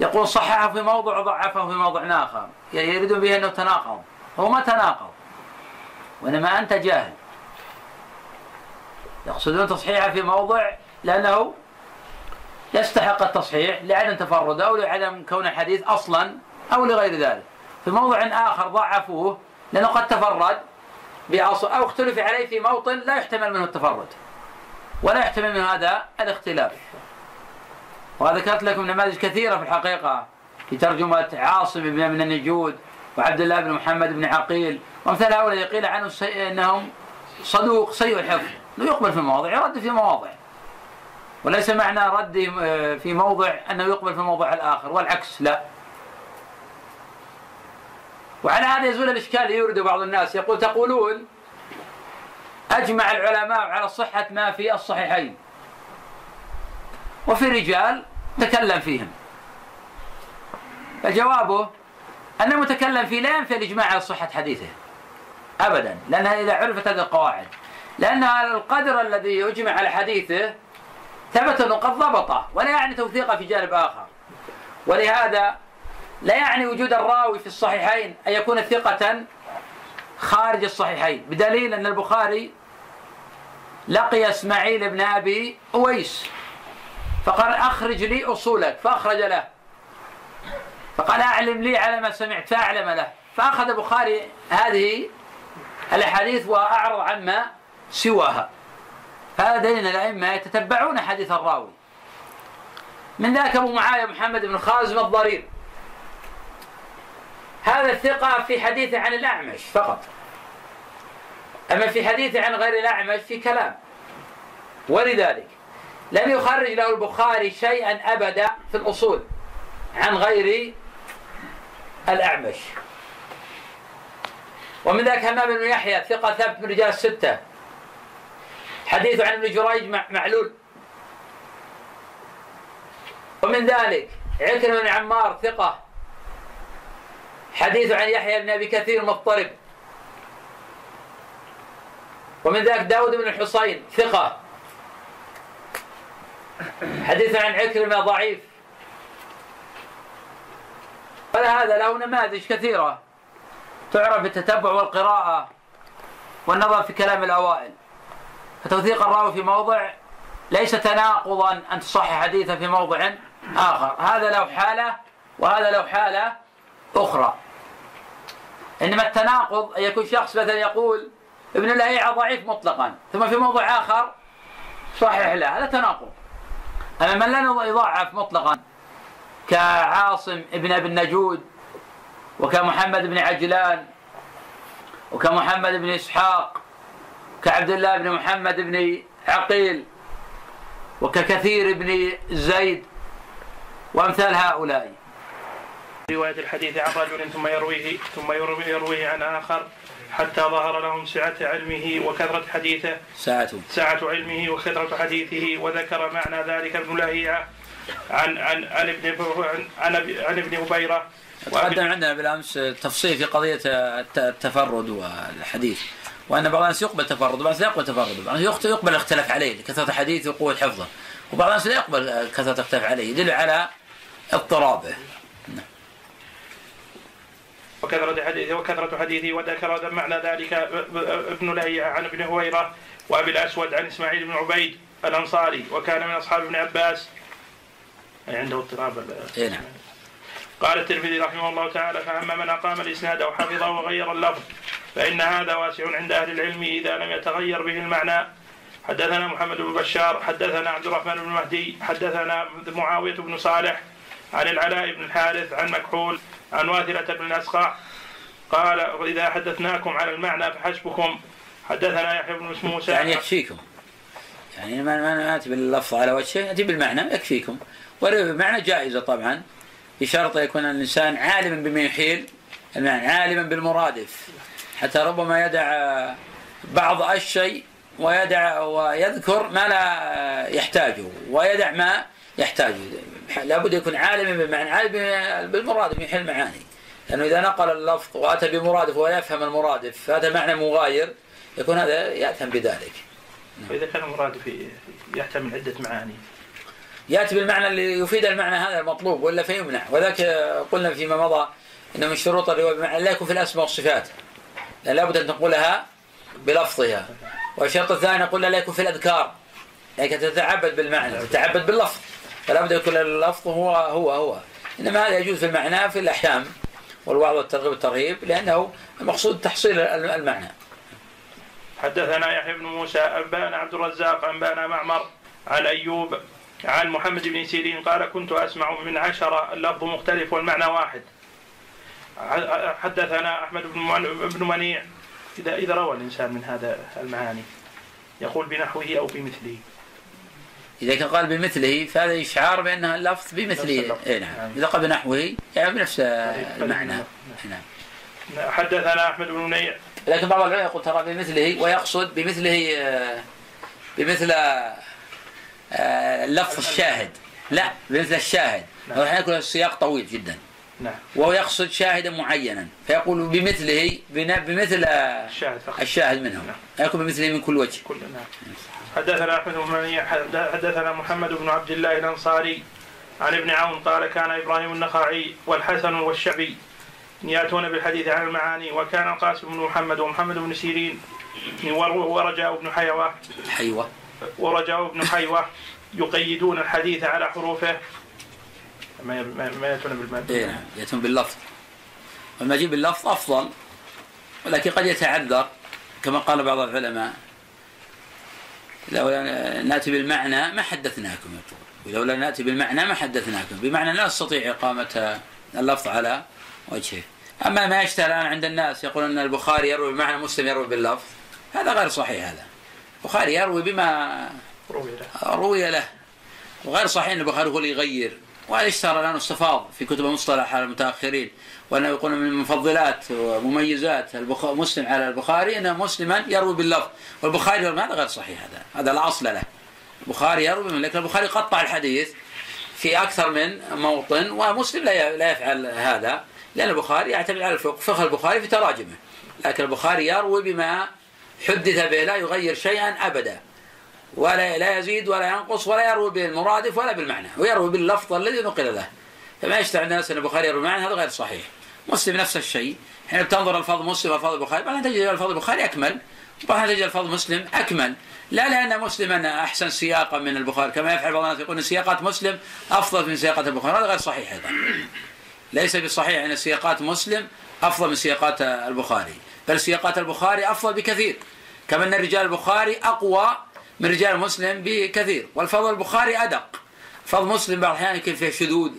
يقول صححه في موضع وضعفه في موضع آخر. يريدون به أنه تناقض. هو ما تناقض وإنما أنت جاهل. يقصدون تصحيحه في موضع لأنه يستحق التصحيح لعدم تفرده أو لعدم كون الحديث أصلا أو لغير ذلك. في موضع آخر ضعفوه لأنه قد تفرد بأصل أو اختلف عليه في موطن لا يحتمل منه التفرد ولا يحتمل من هذا الاختلاف. وذكرت لكم نماذج كثيرة في الحقيقة في ترجمة عاصم بن من النجود وعبد الله بن محمد بن عقيل. وامثال هؤلاء قيل عنه إنهم صدوق سيء الحفظ. انه يقبل في مواضع يرد في مواضع. وليس معنى رده في موضع أنه يقبل في الموضع الآخر والعكس لا. وعلى هذا يزول الإشكال اللي يورده بعض الناس يقول تقولون أجمع العلماء على صحة ما في الصحيحين. وفي رجال تكلم فيهم. فجوابه أن المتكلم فيه لا ينفي الإجماع على صحة حديثه. أبدا لأنها إذا عرفت هذه القواعد. لأن القدر الذي يجمع على حديثه ثبت أنه قد ضبطه ولا يعني توثيقه في جانب آخر. ولهذا لا يعني وجود الراوي في الصحيحين أن يكون ثقة خارج الصحيحين بدليل أن البخاري لقي إسماعيل بن أبي أويس فقال أخرج لي أصولك. فأخرج له. فقال أعلم لي على ما سمعت. فأعلم له. فأخذ البخاري هذه الأحاديث وأعرض عما سواها. هذا دليل الأئمة يتتبعون حديث الراوي. من ذاك أبو معاوية محمد بن خازم الضرير. هذا الثقة في حديثه عن الأعمش فقط. أما في حديثه عن غير الأعمش في كلام. ولذلك لم يخرج له البخاري شيئا أبدا في الأصول عن غير الأعمش. ومن ذاك همام بن يحيى ثقة ثبت من رجال الستة. حديثه عن ابن جريج مع- معلول. ومن ذلك عكرمة بن عمار ثقة. حديثه عن يحيى بن أبي كثير مضطرب. ومن ذلك داود بن الحصين ثقة. حديث عن عكرمة ضعيف. فهذا له نماذج كثيرة تعرف بالتتبع والقراءة والنظر في كلام الأوائل. فتوثيق الراوي في موضع ليس تناقضا أن تصحح حديثا في موضع آخر. هذا له حالة وهذا له حالة أخرى. إنما التناقض أن يكون شخص مثلا يقول ابن لهيعة ضعيف مطلقا ثم في موضع آخر صحيح له هذا تناقض. أما من لا يضعف مطلقا كعاصم ابن أبي النجود وكمحمد بن عجلان وكمحمد بن إسحاق كعبد الله بن محمد بن عقيل وككثير بن زيد وأمثال هؤلاء. رواية الحديث عن رجل ثم يرويه ثم يرويه, عن آخر حتى ظهر لهم سعة علمه وكثرة حديثه. ساعة سعة علمه وكثرة حديثه وذكر معنى ذلك ابن لهيعة عن عن عن ابن عن عن, ابن هبيرة تقدم عندنا بالأمس تفصيل في قضية التفرد والحديث. وأن بعض الناس يقبل تفرد وبعض الناس لا يقبل تفرد وبعض الناس يقبل الاختلاف عليه لكثره حديثه وقوة حفظه. وبعض الناس لا يقبل كثرة الاختلاف عليه يدل على اضطرابه. وكثرة حديثه وكثرة حديثه وذكر معنى ذلك ابن لهيعة عن ابن هويرة وأبي الأسود عن إسماعيل بن عبيد الأنصاري وكان من أصحاب ابن عباس. عنده اضطراب. اي نعم. قال الترمذي رحمه الله تعالى فأما من أقام الإسناد وحفظه وغير اللفظ فإن هذا واسع عند أهل العلم إذا لم يتغير به المعنى. حدثنا محمد بن بشار حدثنا عبد الرحمن بن مهدي حدثنا معاوية بن صالح عن العلاء بن الحارث عن مكحول عن واثلة بن الأسقع قال إذا حدثناكم على المعنى فحسبكم. حدثنا يحيى بن موسى يعني يكفيكم. يعني ما ما ناتي باللفظ على وجهه ياتي بالمعنى يكفيكم. والمعنى جائزة طبعا. بشرط يكون الإنسان عالما بما يحيل المعنى عالما بالمرادف. حتى ربما يدع بعض الشيء ويدع ويذكر ما لا يحتاجه ويدع ما يحتاجه. لابد يكون عالما بالمعنى عالم بالمرادف يحل معاني. لأنه إذا نقل اللفظ وأتى بمرادف ويفهم المرادف فهذا معنى مغاير يكون هذا ياثم بذلك. فإذا كان المرادف يحتمل عدة معاني. ياتي بالمعنى اللي يفيد المعنى هذا المطلوب ولا فيمنع. وذاك قلنا فيما مضى ان من شروط الرواية بمعنى لا يكون في الأسماء والصفات. لأن لابد أن تقولها بلفظها. والشرط الثاني قلنا لا يكون في الأذكار. لكن تتعبد بالمعنى تتعبد باللفظ. فلا بد يكون اللفظ هو هو هو. إنما هذا يجوز في المعنى في الأحكام والوعظ والترغيب والترهيب لأنه المقصود تحصيل المعنى. حدثنا يحيى بن موسى أنبانا عبد الرزاق أنبانا معمر عن أيوب عن محمد بن سيرين قال كنت أسمع من عشرة اللفظ مختلف والمعنى واحد. حدثنا أحمد بن منيع. إذا إذا روى الإنسان من هذا المعاني يقول بنحوه أو بمثله. إذا كان قال بمثله فهذا إشعار بأن اللفظ بمثله. إيه نعم. إذا قال بنحوه يعني بنفس المعنى. نعم. حدثنا أحمد بن منيع. لكن بعض العلماء يقول ترى بمثله ويقصد بمثله بمثل اللفظ الشاهد. لا بمثل الشاهد. نعم. يكون السياق طويل جدا. نعم. وهو يقصد شاهدا معينا. فيقول بمثله بمثل الشاهد, الشاهد منه نعم. يكون بمثله من كل وجه. كل نعم. حدثنا أحمد بن حدثنا محمد بن عبد الله الأنصاري عن ابن عون قال كان إبراهيم النخعي والحسن والشعبي يأتون بالحديث عن المعاني وكان القاسم بن محمد ومحمد بن سيرين ورجاء بن حيوة. حيوة. ورجاء بن حيوة يقيدون الحديث على حروفه. ما ما يأتون بالمعنى اي نعم يأتون باللفظ. والمجيء باللفظ أفضل ولكن قد يتعذر كما قال بعض العلماء. لو نأتي بالمعنى ما حدثناكم يقول ولولا نأتي بالمعنى ما حدثناكم. بمعنى لا نستطيع إقامة اللفظ على وجهه. أما ما يشتهر الآن عند الناس يقول إن البخاري يروي بمعنى مسلم يروي باللفظ هذا غير صحيح هذا. البخاري يروي بما روي له. روي له. وغير صحيح أن البخاري هو اللي يغير. وهذا اشتهر الآن؟ استفاض في كتب المصطلح على المتأخرين. وأنه يقول من مفضلات ومميزات مسلم على البخاري ان مسلما يروي باللفظ. والبخاري هذا غير صحيح هذا. هذا لا أصل له. البخاري يروي لكن البخاري قطع الحديث في أكثر من موطن ومسلم لا لا يفعل هذا. لأن البخاري يعتمد على الفقه. فقه البخاري في تراجمه. لكن البخاري يروي بما حدث به لا يغير شيئا أبدا. ولا لا يزيد ولا ينقص ولا يروي بالمرادف ولا بالمعنى ويروي باللفظ الذي نقل له. فما يشتع الناس أن البخاري يروي المعنى هذا غير صحيح. مسلم نفس الشيء. حين بتنظر الفاظ مسلم والفاظ البخاري بعدين تجد الفاظ البخاري أكمل. وبعدين تجد الفاظ مسلم أكمل. لا لأن مسلما أحسن سياقا من البخاري كما يفعل بعض الناس يقول أن سياقات مسلم أفضل من سياقات البخاري هذا غير صحيح أيضا. ليس بصحيح أن سياقات مسلم أفضل من سياقات البخاري. بل سياقات البخاري أفضل بكثير. كما أن رجال البخاري أقوى من رجال مسلم بكثير. والفضل البخاري أدق. فضل مسلم بعض الأحيان يمكن فيه شذوذ.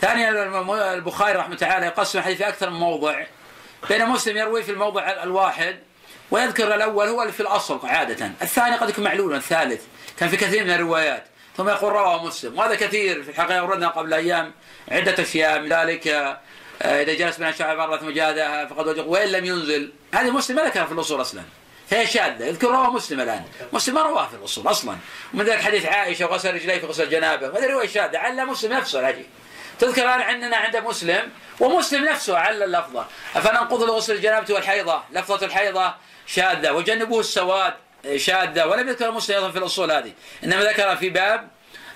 ثانيا البخاري رحمه تعالى يقسم الحديث في أكثر من موضع. بين مسلم يروي في الموضع الواحد ويذكر الأول هو اللي في الأصل عادة. الثاني قد يكون معلولا الثالث. كان في كثير من الروايات. ثم يقول رواه مسلم. وهذا كثير في الحقيقة وردنا قبل أيام. عدة أشياء من ذلك آه، إذا جلس بين الشعب مرة ثم جادها فقد وجد وإن لم ينزل. هذه مسلم ما ذكرها في الأصول أصلا. فهي شاذة. يذكر رواه مسلم الآن. مسلم ما رواه في الأصول أصلا. ومن ذلك حديث عائشة وغسل رجليه في غسل جنابه وهذه رواية شاذة. على مسلم نفسه العجيب تذكر الآن عندنا عند مسلم ومسلم نفسه علل اللفظة أفننقض لغسل الجنابة والحيضة؟ لفظة الحيضة شاذة. وجنبوه السواد شاذة. ولم يذكر مسلم أيضا في الأصول هذه. إنما ذكر في باب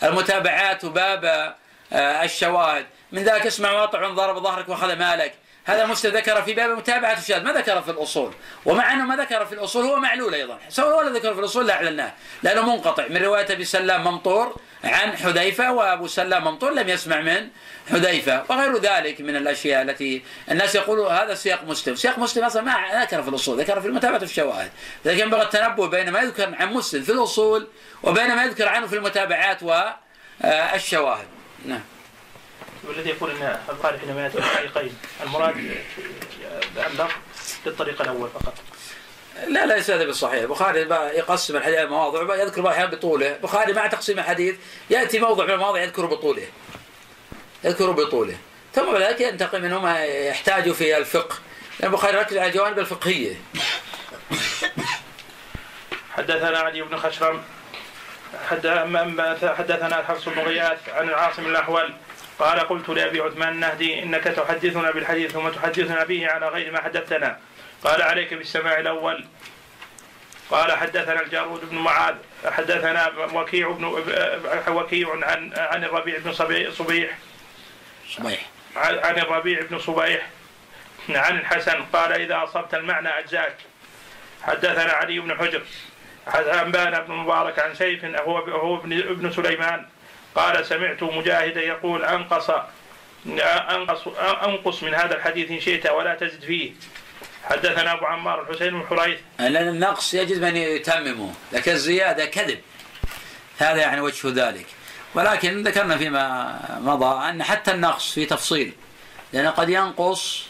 المتابعات وباب آه، الشواهد. من ذلك اسمع واطع ضرب ظهرك واخذ مالك. هذا مسلم ذكر في باب متابعة الشاهد ما ذكر في الأصول. ومع أنه ما ذكر في الأصول هو معلول أيضا. سواء ولا ذكر في الأصول لا أعلناه. لأنه منقطع. من رواية أبي سلام ممطور عن حذيفة وأبو سلام ممطور لم يسمع من حذيفة. وغير ذلك من الأشياء التي الناس يقولوا هذا سياق مسلم. سياق مسلم أصلا ما ذكر في الأصول ذكر في المتابعة الشواهد. لكن ينبغي التنبه بين ما يذكر عن مسلم في الأصول وبين ما يذكر عنه في المتابعات والشواهد. نعم. والذي يقول إن البخاري حينما يأتي بالطريقين المراد اللفظ للطريق الأول فقط. لا ليس هذا بالصحيح البخاري يقسم الحديث مواضع يذكر بعض الاحيان بطوله. البخاري مع تقسيم الحديث يأتي موضع من المواضع يذكر بطوله. يذكر بطوله. ثم بعد ذلك ينتقل منه ما يحتاج في الفقه. لأن البخاري يركز على الجوانب الفقهية. حدثنا علي بن خشرم حدثنا حفص بن غياث عن العاصم الأحول قال قلت لأبي عثمان النهدي إنك تحدثنا بالحديث ثم تحدثنا به على غير ما حدثتنا. قال عليك بالسماع الأول. قال حدثنا الجارود بن معاذ حدثنا وكيع بن وكيع عن عن الربيع بن صبيح. صبيح. عن الربيع بن صبيح. عن الحسن قال إذا أصبت المعنى أجزاك. حدثنا علي بن حجر أنبانا بن مبارك عن سيف هو هو ابن سليمان. قال سمعت مجاهدا يقول أنقص أنقص أنقص من هذا الحديث إن شئت ولا تزد فيه. حدثنا أبو عمار الحسين بن حريث. لأن النقص يجب أن يتممه لكن الزيادة كذب. هذا يعني وجه ذلك. ولكن ذكرنا فيما مضى أن حتى النقص في تفصيل لأن قد ينقص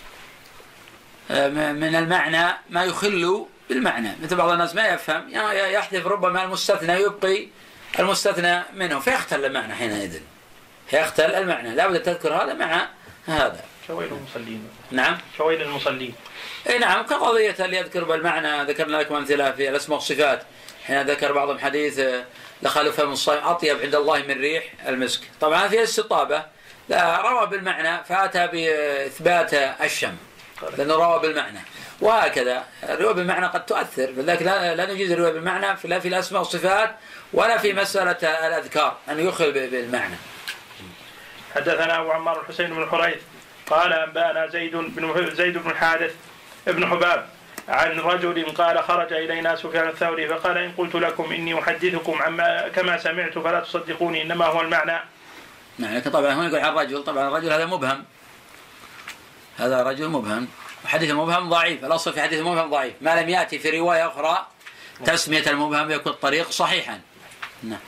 آه، من المعنى ما يخل بالمعنى. مثل بعض الناس ما يفهم يحذف ربما المستثنى يبقي المستثنى منه فيختل المعنى حينئذ. فيختل المعنى. لا بد تذكر هذا مع هذا. شويل المصلين. نعم. شويل المصلين. إي نعم. كقضية اللي يذكر بالمعنى ذكرنا لكم أمثلة في الأسماء والصفات. حين ذكر بعضهم حديث لخلف فم الصائم أطيب عند الله من ريح المسك. طبعا في استطابة روى بالمعنى فأتى بإثبات الشم لأنه روى بالمعنى. وهكذا. الرواية بالمعنى قد تؤثر لذلك لا, لا نجيز الرواية بالمعنى لا في الأسماء والصفات ولا في مسألة الأذكار أن يخل بالمعنى. حدثنا أبو عمار الحسين بن حريث قال أنبأنا زيد بن زيد بن حارث ابن حباب عن رجل قال خرج إلينا سفيان الثوري فقال إن قلت لكم إني أحدثكم عما كما سمعت فلا تصدقوني إنما هو المعنى. نعم طبعا هنا يقول عن رجل طبعا الرجل هذا مبهم. هذا رجل مبهم. وحديث المبهم ضعيف الأصل في حديث المبهم ضعيف. ما لم يأتي في رواية أخرى تسمية المبهم يكون الطريق صحيحا. نعم.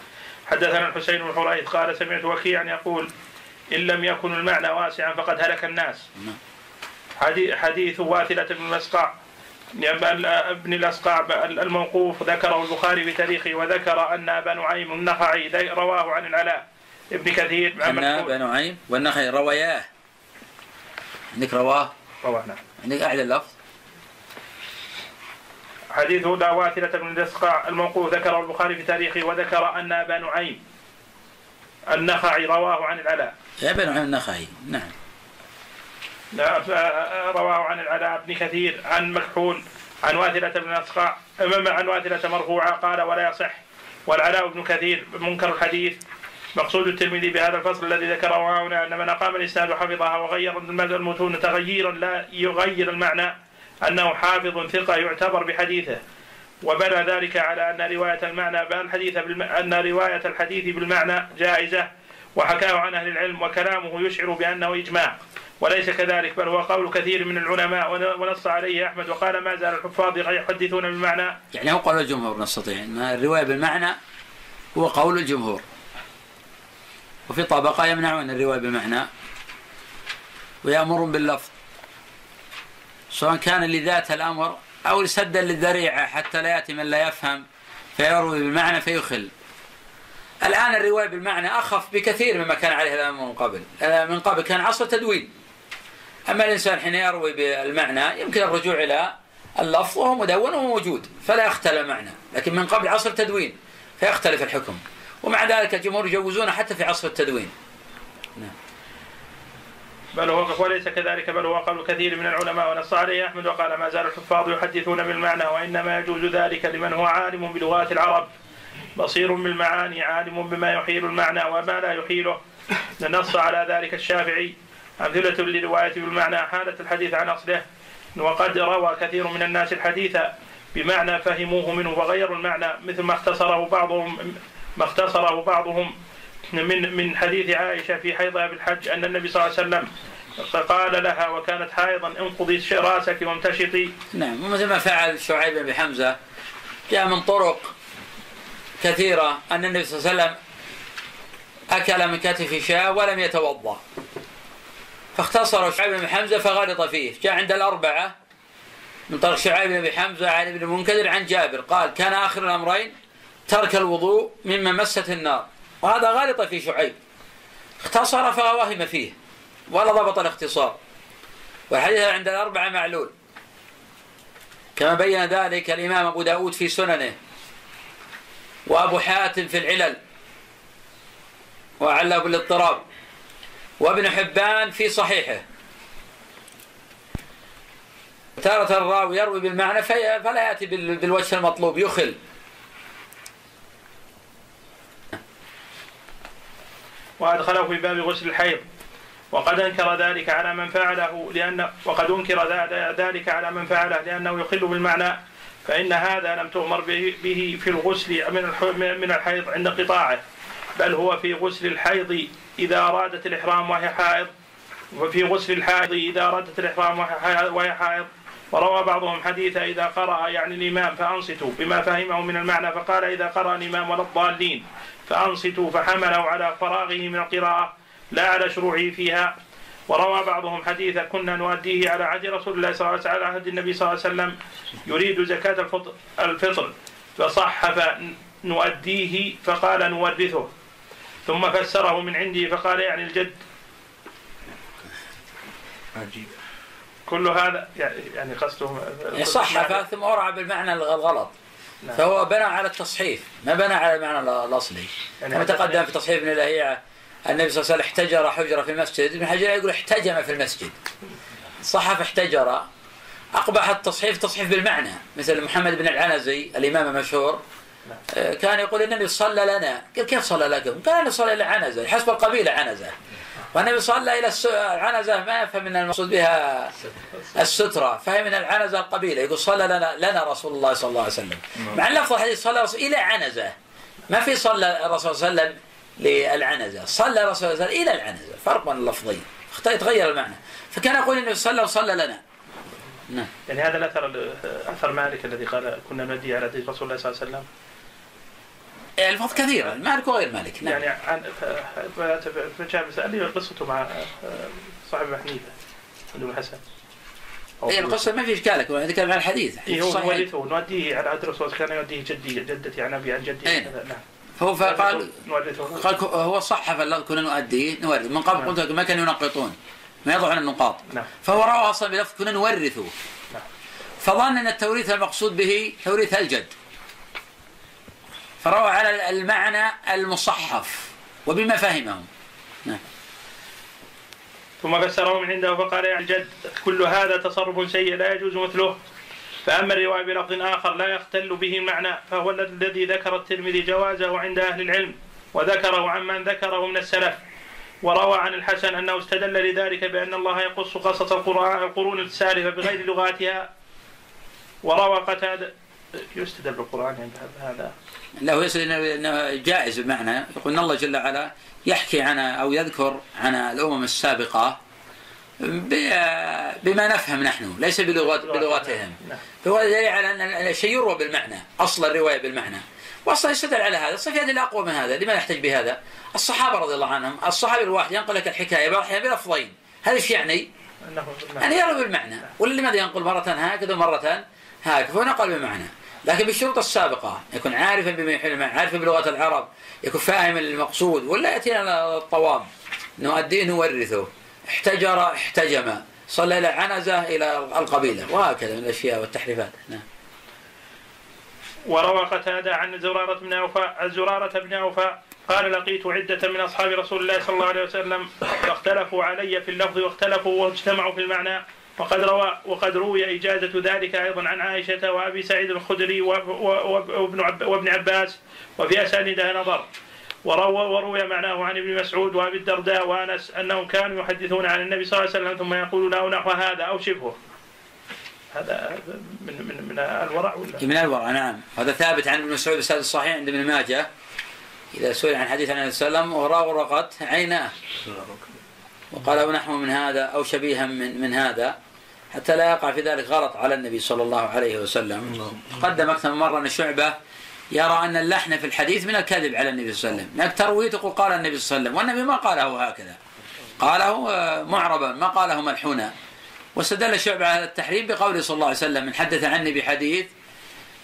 حدثنا الحسين بن حريث قال سمعت وكيعا يقول إن لم يكن المعنى واسعا فقد هلك الناس. نعم. حديث واثلة بن الأسقع. ابن الأسقع الموقوف ذكره البخاري بتاريخه وذكر أن أبا نعيم النخعي رواه عن العلاء ابن كثير أن أبا نعيم والنخعي رواياه عندك رواه رواه نعم. عندك أعلى اللفظ؟ حديث لا واثلة بن الأسقع الموقوف. ذكره البخاري في تاريخه وذكر أن أبا نعيم النخعي رواه عن العلاء. أبا نعيم النخعي نعم. رواه عن العلاء بن كثير عن مكحول عن واثلة بن أسقع عن واثلة مرفوعة قال ولا يصح. والعلاء بن كثير منكر الحديث مقصود الترمذي بهذا الفصل الذي ذكره هنا أن من أقام الإسناد وحفظها وغير المتون تغييرا لا يغير المعنى أنه حافظ ثقة يعتبر بحديثه. وبنى ذلك على أن رواية المعنى الحديث بالم... أن رواية الحديث بالمعنى جائزة وحكاه عن أهل العلم وكلامه يشعر بأنه إجماع. وليس كذلك بل هو قول كثير من العلماء ونص عليه أحمد وقال ما زال الحفاظ يحدثون بالمعنى. يعني هو قول الجمهور نستطيع ان الرواية بالمعنى هو قول الجمهور. وفي طبقة يمنعون الرواية بالمعنى ويأمرون باللفظ سواء كان لذات الأمر أو سدا للذريعة حتى لا يأتي من لا يفهم فيروي بالمعنى فيخل. الآن الرواية بالمعنى أخف بكثير مما كان عليه الأمر من قبل. من قبل كان عصر تدوين. أما الإنسان حين يروي بالمعنى يمكن الرجوع إلى اللفظ وهو مدون وهو موجود فلا يختل المعنى لكن من قبل عصر تدوين فيختلف الحكم. ومع ذلك الجمهور يجوزونه حتى في عصر التدوين. نعم. بل هو وليس كذلك بل هو قول كثير من العلماء ونص عليه أحمد وقال ما زال الحفاظ يحدثون بالمعنى وإنما يجوز ذلك لمن هو عالم بلغات العرب. بصير بالمعاني عالم بما يحيل المعنى وما لا يحيله. نص على ذلك الشافعي. أمثلة للرواية بالمعنى حالة الحديث عن أصله. وقد روى كثير من الناس الحديث بمعنى فهموه منه وغيروا المعنى مثل ما اختصره بعضهم ما اختصره بعضهم من من حديث عائشة في حيضها بالحج أن النبي صلى الله عليه وسلم قال لها وكانت حائضا انقضي رأسك وامتشطي نعم ومثل ما فعل شعيب بن حمزة جاء من طرق كثيرة أن النبي صلى الله عليه وسلم أكل من كتف شاة ولم يتوضأ. فاختصر شعيب بن حمزة فغلط فيه. جاء عند الأربعة من طريق شعيب بن حمزة عن ابن منكدر عن جابر. قال كان آخر الأمرين ترك الوضوء مما مست النار. وهذا غلط في شعيب. اختصر فوهم فيه ولا ضبط الاختصار. والحديث عند الأربعة معلول. كما بين ذلك الإمام أبو داود في سننه وأبو حاتم في العلل وعله بالاضطراب وابن حبان في صحيحه. تارة الراوي يروي بالمعنى فلا يأتي بالوجه المطلوب يخل. وأدخله في باب غسل الحيض. وقد أنكر ذلك على من فعله لأن وقد أنكر ذلك على من فعله لأنه يخل بالمعنى فإن هذا لم تؤمر به في الغسل من من الحيض عند قطاعه بل هو في غسل الحيض إذا أرادت الإحرام وهي حائض وفي غسل الحائض إذا أرادت الإحرام وهي حائض. وروى بعضهم حديث إذا قرأ يعني الإمام فأنصتوا بما فهمه من المعنى فقال إذا قرأ الإمام ولا الضالين. فأنصتوا فحملوا على فراغه من القراءة لا على شروعه فيها. وروى بعضهم حديثا كنا نؤديه على عهد رسول الله صلى الله عليه وسلم على عهد النبي صلى الله عليه وسلم يريد زكاة الفطر, الفطر. فصحف نؤديه فقال نورثه. ثم فسره من عندي فقال يعني الجد. عجيب. كل هذا يعني قصده صحف ثم ورع بالمعنى الغلط. نعم. فهو بنى على التصحيف ما بنى على المعنى الأصلي. كما تقدم في تصحيف ابن الهيعه النبي صلى الله عليه وسلم احتجر حجرة في المسجد. ابن حجر يقول احتجم في المسجد. صحف احتجر. أقبح التصحيف تصحيف بالمعنى مثل محمد بن العنزي الإمام المشهور. نعم. كان يقول النبي صلى لنا. قال كيف صلى لكم؟ قال أنا صلى إلى عنزه حسب القبيلة عنزة. والنبي صلى إلى العنزة ما يفهم من المقصود بها السترة فهم من العنزة القبيله يقول صلى لنا لنا رسول الله صلى الله عليه وسلم. مع لفظ الحديث صلى رسول إلى عنزة. ما في صلى الرسول صلى الله عليه وسلم للعنزة. صلى الرسول صلى الله عليه وسلم إلى العنزة. فرق بين اللفظين. يتغير المعنى. فكان يقول إنه صلى وصلى لنا. نعم. يعني هذا الاثر اثر مالك الذي قال كنا نودي على رسول الله صلى الله عليه وسلم؟ الفاظ كثيرة. مالك وغير مالك نعم. يعني عن فجاء لي قصته مع صاحب حنيفة بن الحسن. اي القصة ما في اشكال نتكلم عن الحديث. اي هو نورثه نوديه على عهد الرسول كان يوديه جدي جدتي عن أبي عن جدي. نعم. فهو فقال قال هو صحف كنا نؤديه نورث من قبل قلت ما كانوا ينقطون. ما يضعون النقاط. نعم. فهو روى أصلا بلفظ كنا نورثه. نعم. فظن أن التوريث المقصود به توريث الجد. فروى على المعنى المصحف وبما فهمه نعم. ثم فسره من عنده فقال يا الجد كل هذا تصرف سيء لا يجوز مثله. فأما الرواية بلفظ آخر لا يختل به المعنى فهو الذي ذكر الترمذي جوازه عند أهل العلم وذكره عمن ذكره من السلف. وروى عن الحسن أنه استدل لذلك بأن الله يقص قصص القرون السالفة بغير لغاتها. وروى قتادة يستدل بالقرآن عند هذا. لا هو يقصد انه جائز بمعنى يقول إن الله جل وعلا يحكي عن أو يذكر عن الأمم السابقة بما نفهم نحن ليس بلغة بلغتهم. فهو دليل على أن الشيء يروى بالمعنى أصل الرواية بالمعنى. واصلا يستدل على هذا. صار في ادله اقوى من هذا. لما نحتاج بهذا؟ الصحابة رضي الله عنهم الصحابي الواحد ينقل لك الحكاية بعض الاحيان بلفظين. هذا إيش يعني؟ أنه يعني يروي بالمعنى. ولا لماذا ينقل مرة هكذا ومرة هكذا؟ فهو نقل بالمعنى. لكن بالشروط السابقة يكون عارفا بما يحل عارفا بلغة العرب يكون فاهم المقصود ولا يأتينا الطوام. أنه الدين ورثه احتجر احتجم. صلى إلى عنزة إلى القبيلة. وهكذا من الأشياء والتحريفات. نعم. وروى قتادة عن زرارة بن أوفاء زرارة بن أوفاء قال لقيت عدة من أصحاب رسول الله صلى الله عليه وسلم فاختلفوا علي في اللفظ واختلفوا واجتمعوا في المعنى وقد روى وقد روي إجازة ذلك أيضا عن عائشة وأبي سعيد الخدري وابن وابن عباس وفي أسانيدها نظر. وروى وروي معناه عن ابن مسعود وأبي الدرداء وأنس أنهم كانوا يحدثون عن النبي صلى الله عليه وسلم ثم يقولون أو نحو هذا أو شبهه. هذا من من من الورع ولا؟ من الورع نعم. هذا ثابت عن ابن مسعود السادس الصحيح عند ابن ماجه. إذا سئل عن حديث عن النبي صلى الله عليه وسلم وراغرقت عيناه. وقال ونحو من هذا أو شبيها من, من هذا. حتى لا يقع في ذلك غلط على النبي صلى الله عليه وسلم. قدم أكثر من مرة أن شعبة يرى أن اللحن في الحديث من الكذب على النبي صلى الله عليه وسلم. انك تروي تقول قال النبي صلى الله عليه وسلم. والنبي ما قاله هكذا. قاله آه، معربا. ما قاله ملحونا. واستدل شعبة على التحريم بقوله صلى الله عليه وسلم من حدث عني بحديث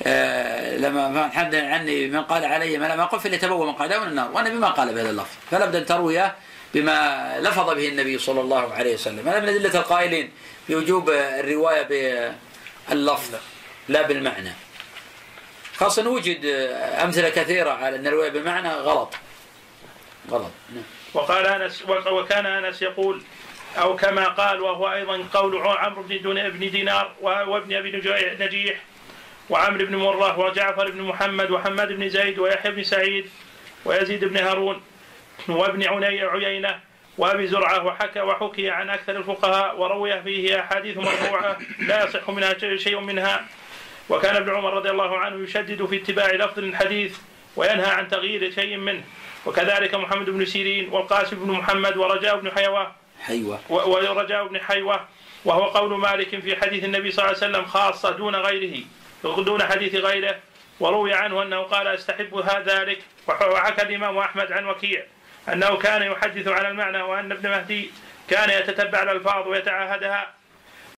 آه، لما من حدث عني من قال علي ما لم أقل فليتبوأ من قاله من النار. والنبي ما قال بهذا اللفظ. فلا بد أن ترويه بما لفظ به النبي صلى الله عليه وسلم. هذا من أدلة القائلين بوجوب الرواية باللفظ لا بالمعنى. خاصة وجد أمثلة كثيرة على أن الرواية بالمعنى غلط. غلط. نعم. وقال أنس وكان أنس يقول أو كما قال وهو أيضا قول عمرو بن دون- بن دينار وابن نجي- نجيح وعمرو بن مرة وجعفر بن محمد وحماد بن زيد ويحيى بن سعيد ويزيد بن هارون. وابن عيينة وأبي زرعة وحكى وحكي عن أكثر الفقهاء وروي فيه أحاديث مرفوعة لا يصح منها شيء منها. وكان ابن عمر رضي الله عنه يشدد في اتباع لفظ الحديث وينهى عن تغيير شيء منه. وكذلك محمد بن سيرين والقاسم بن محمد ورجاء بن حيوة. و- ورجاء بن حيوة. وهو قول مالك في حديث النبي صلى الله عليه وسلم خاصة دون غيره دون حديث غيره. وروي عنه أنه قال أستحب هذا ذلك. وح- وحكى الإمام أحمد عن وكيع. أنه كان يحدث عن المعنى وأن ابن مهدي كان يتتبع الألفاظ ويتعاهدها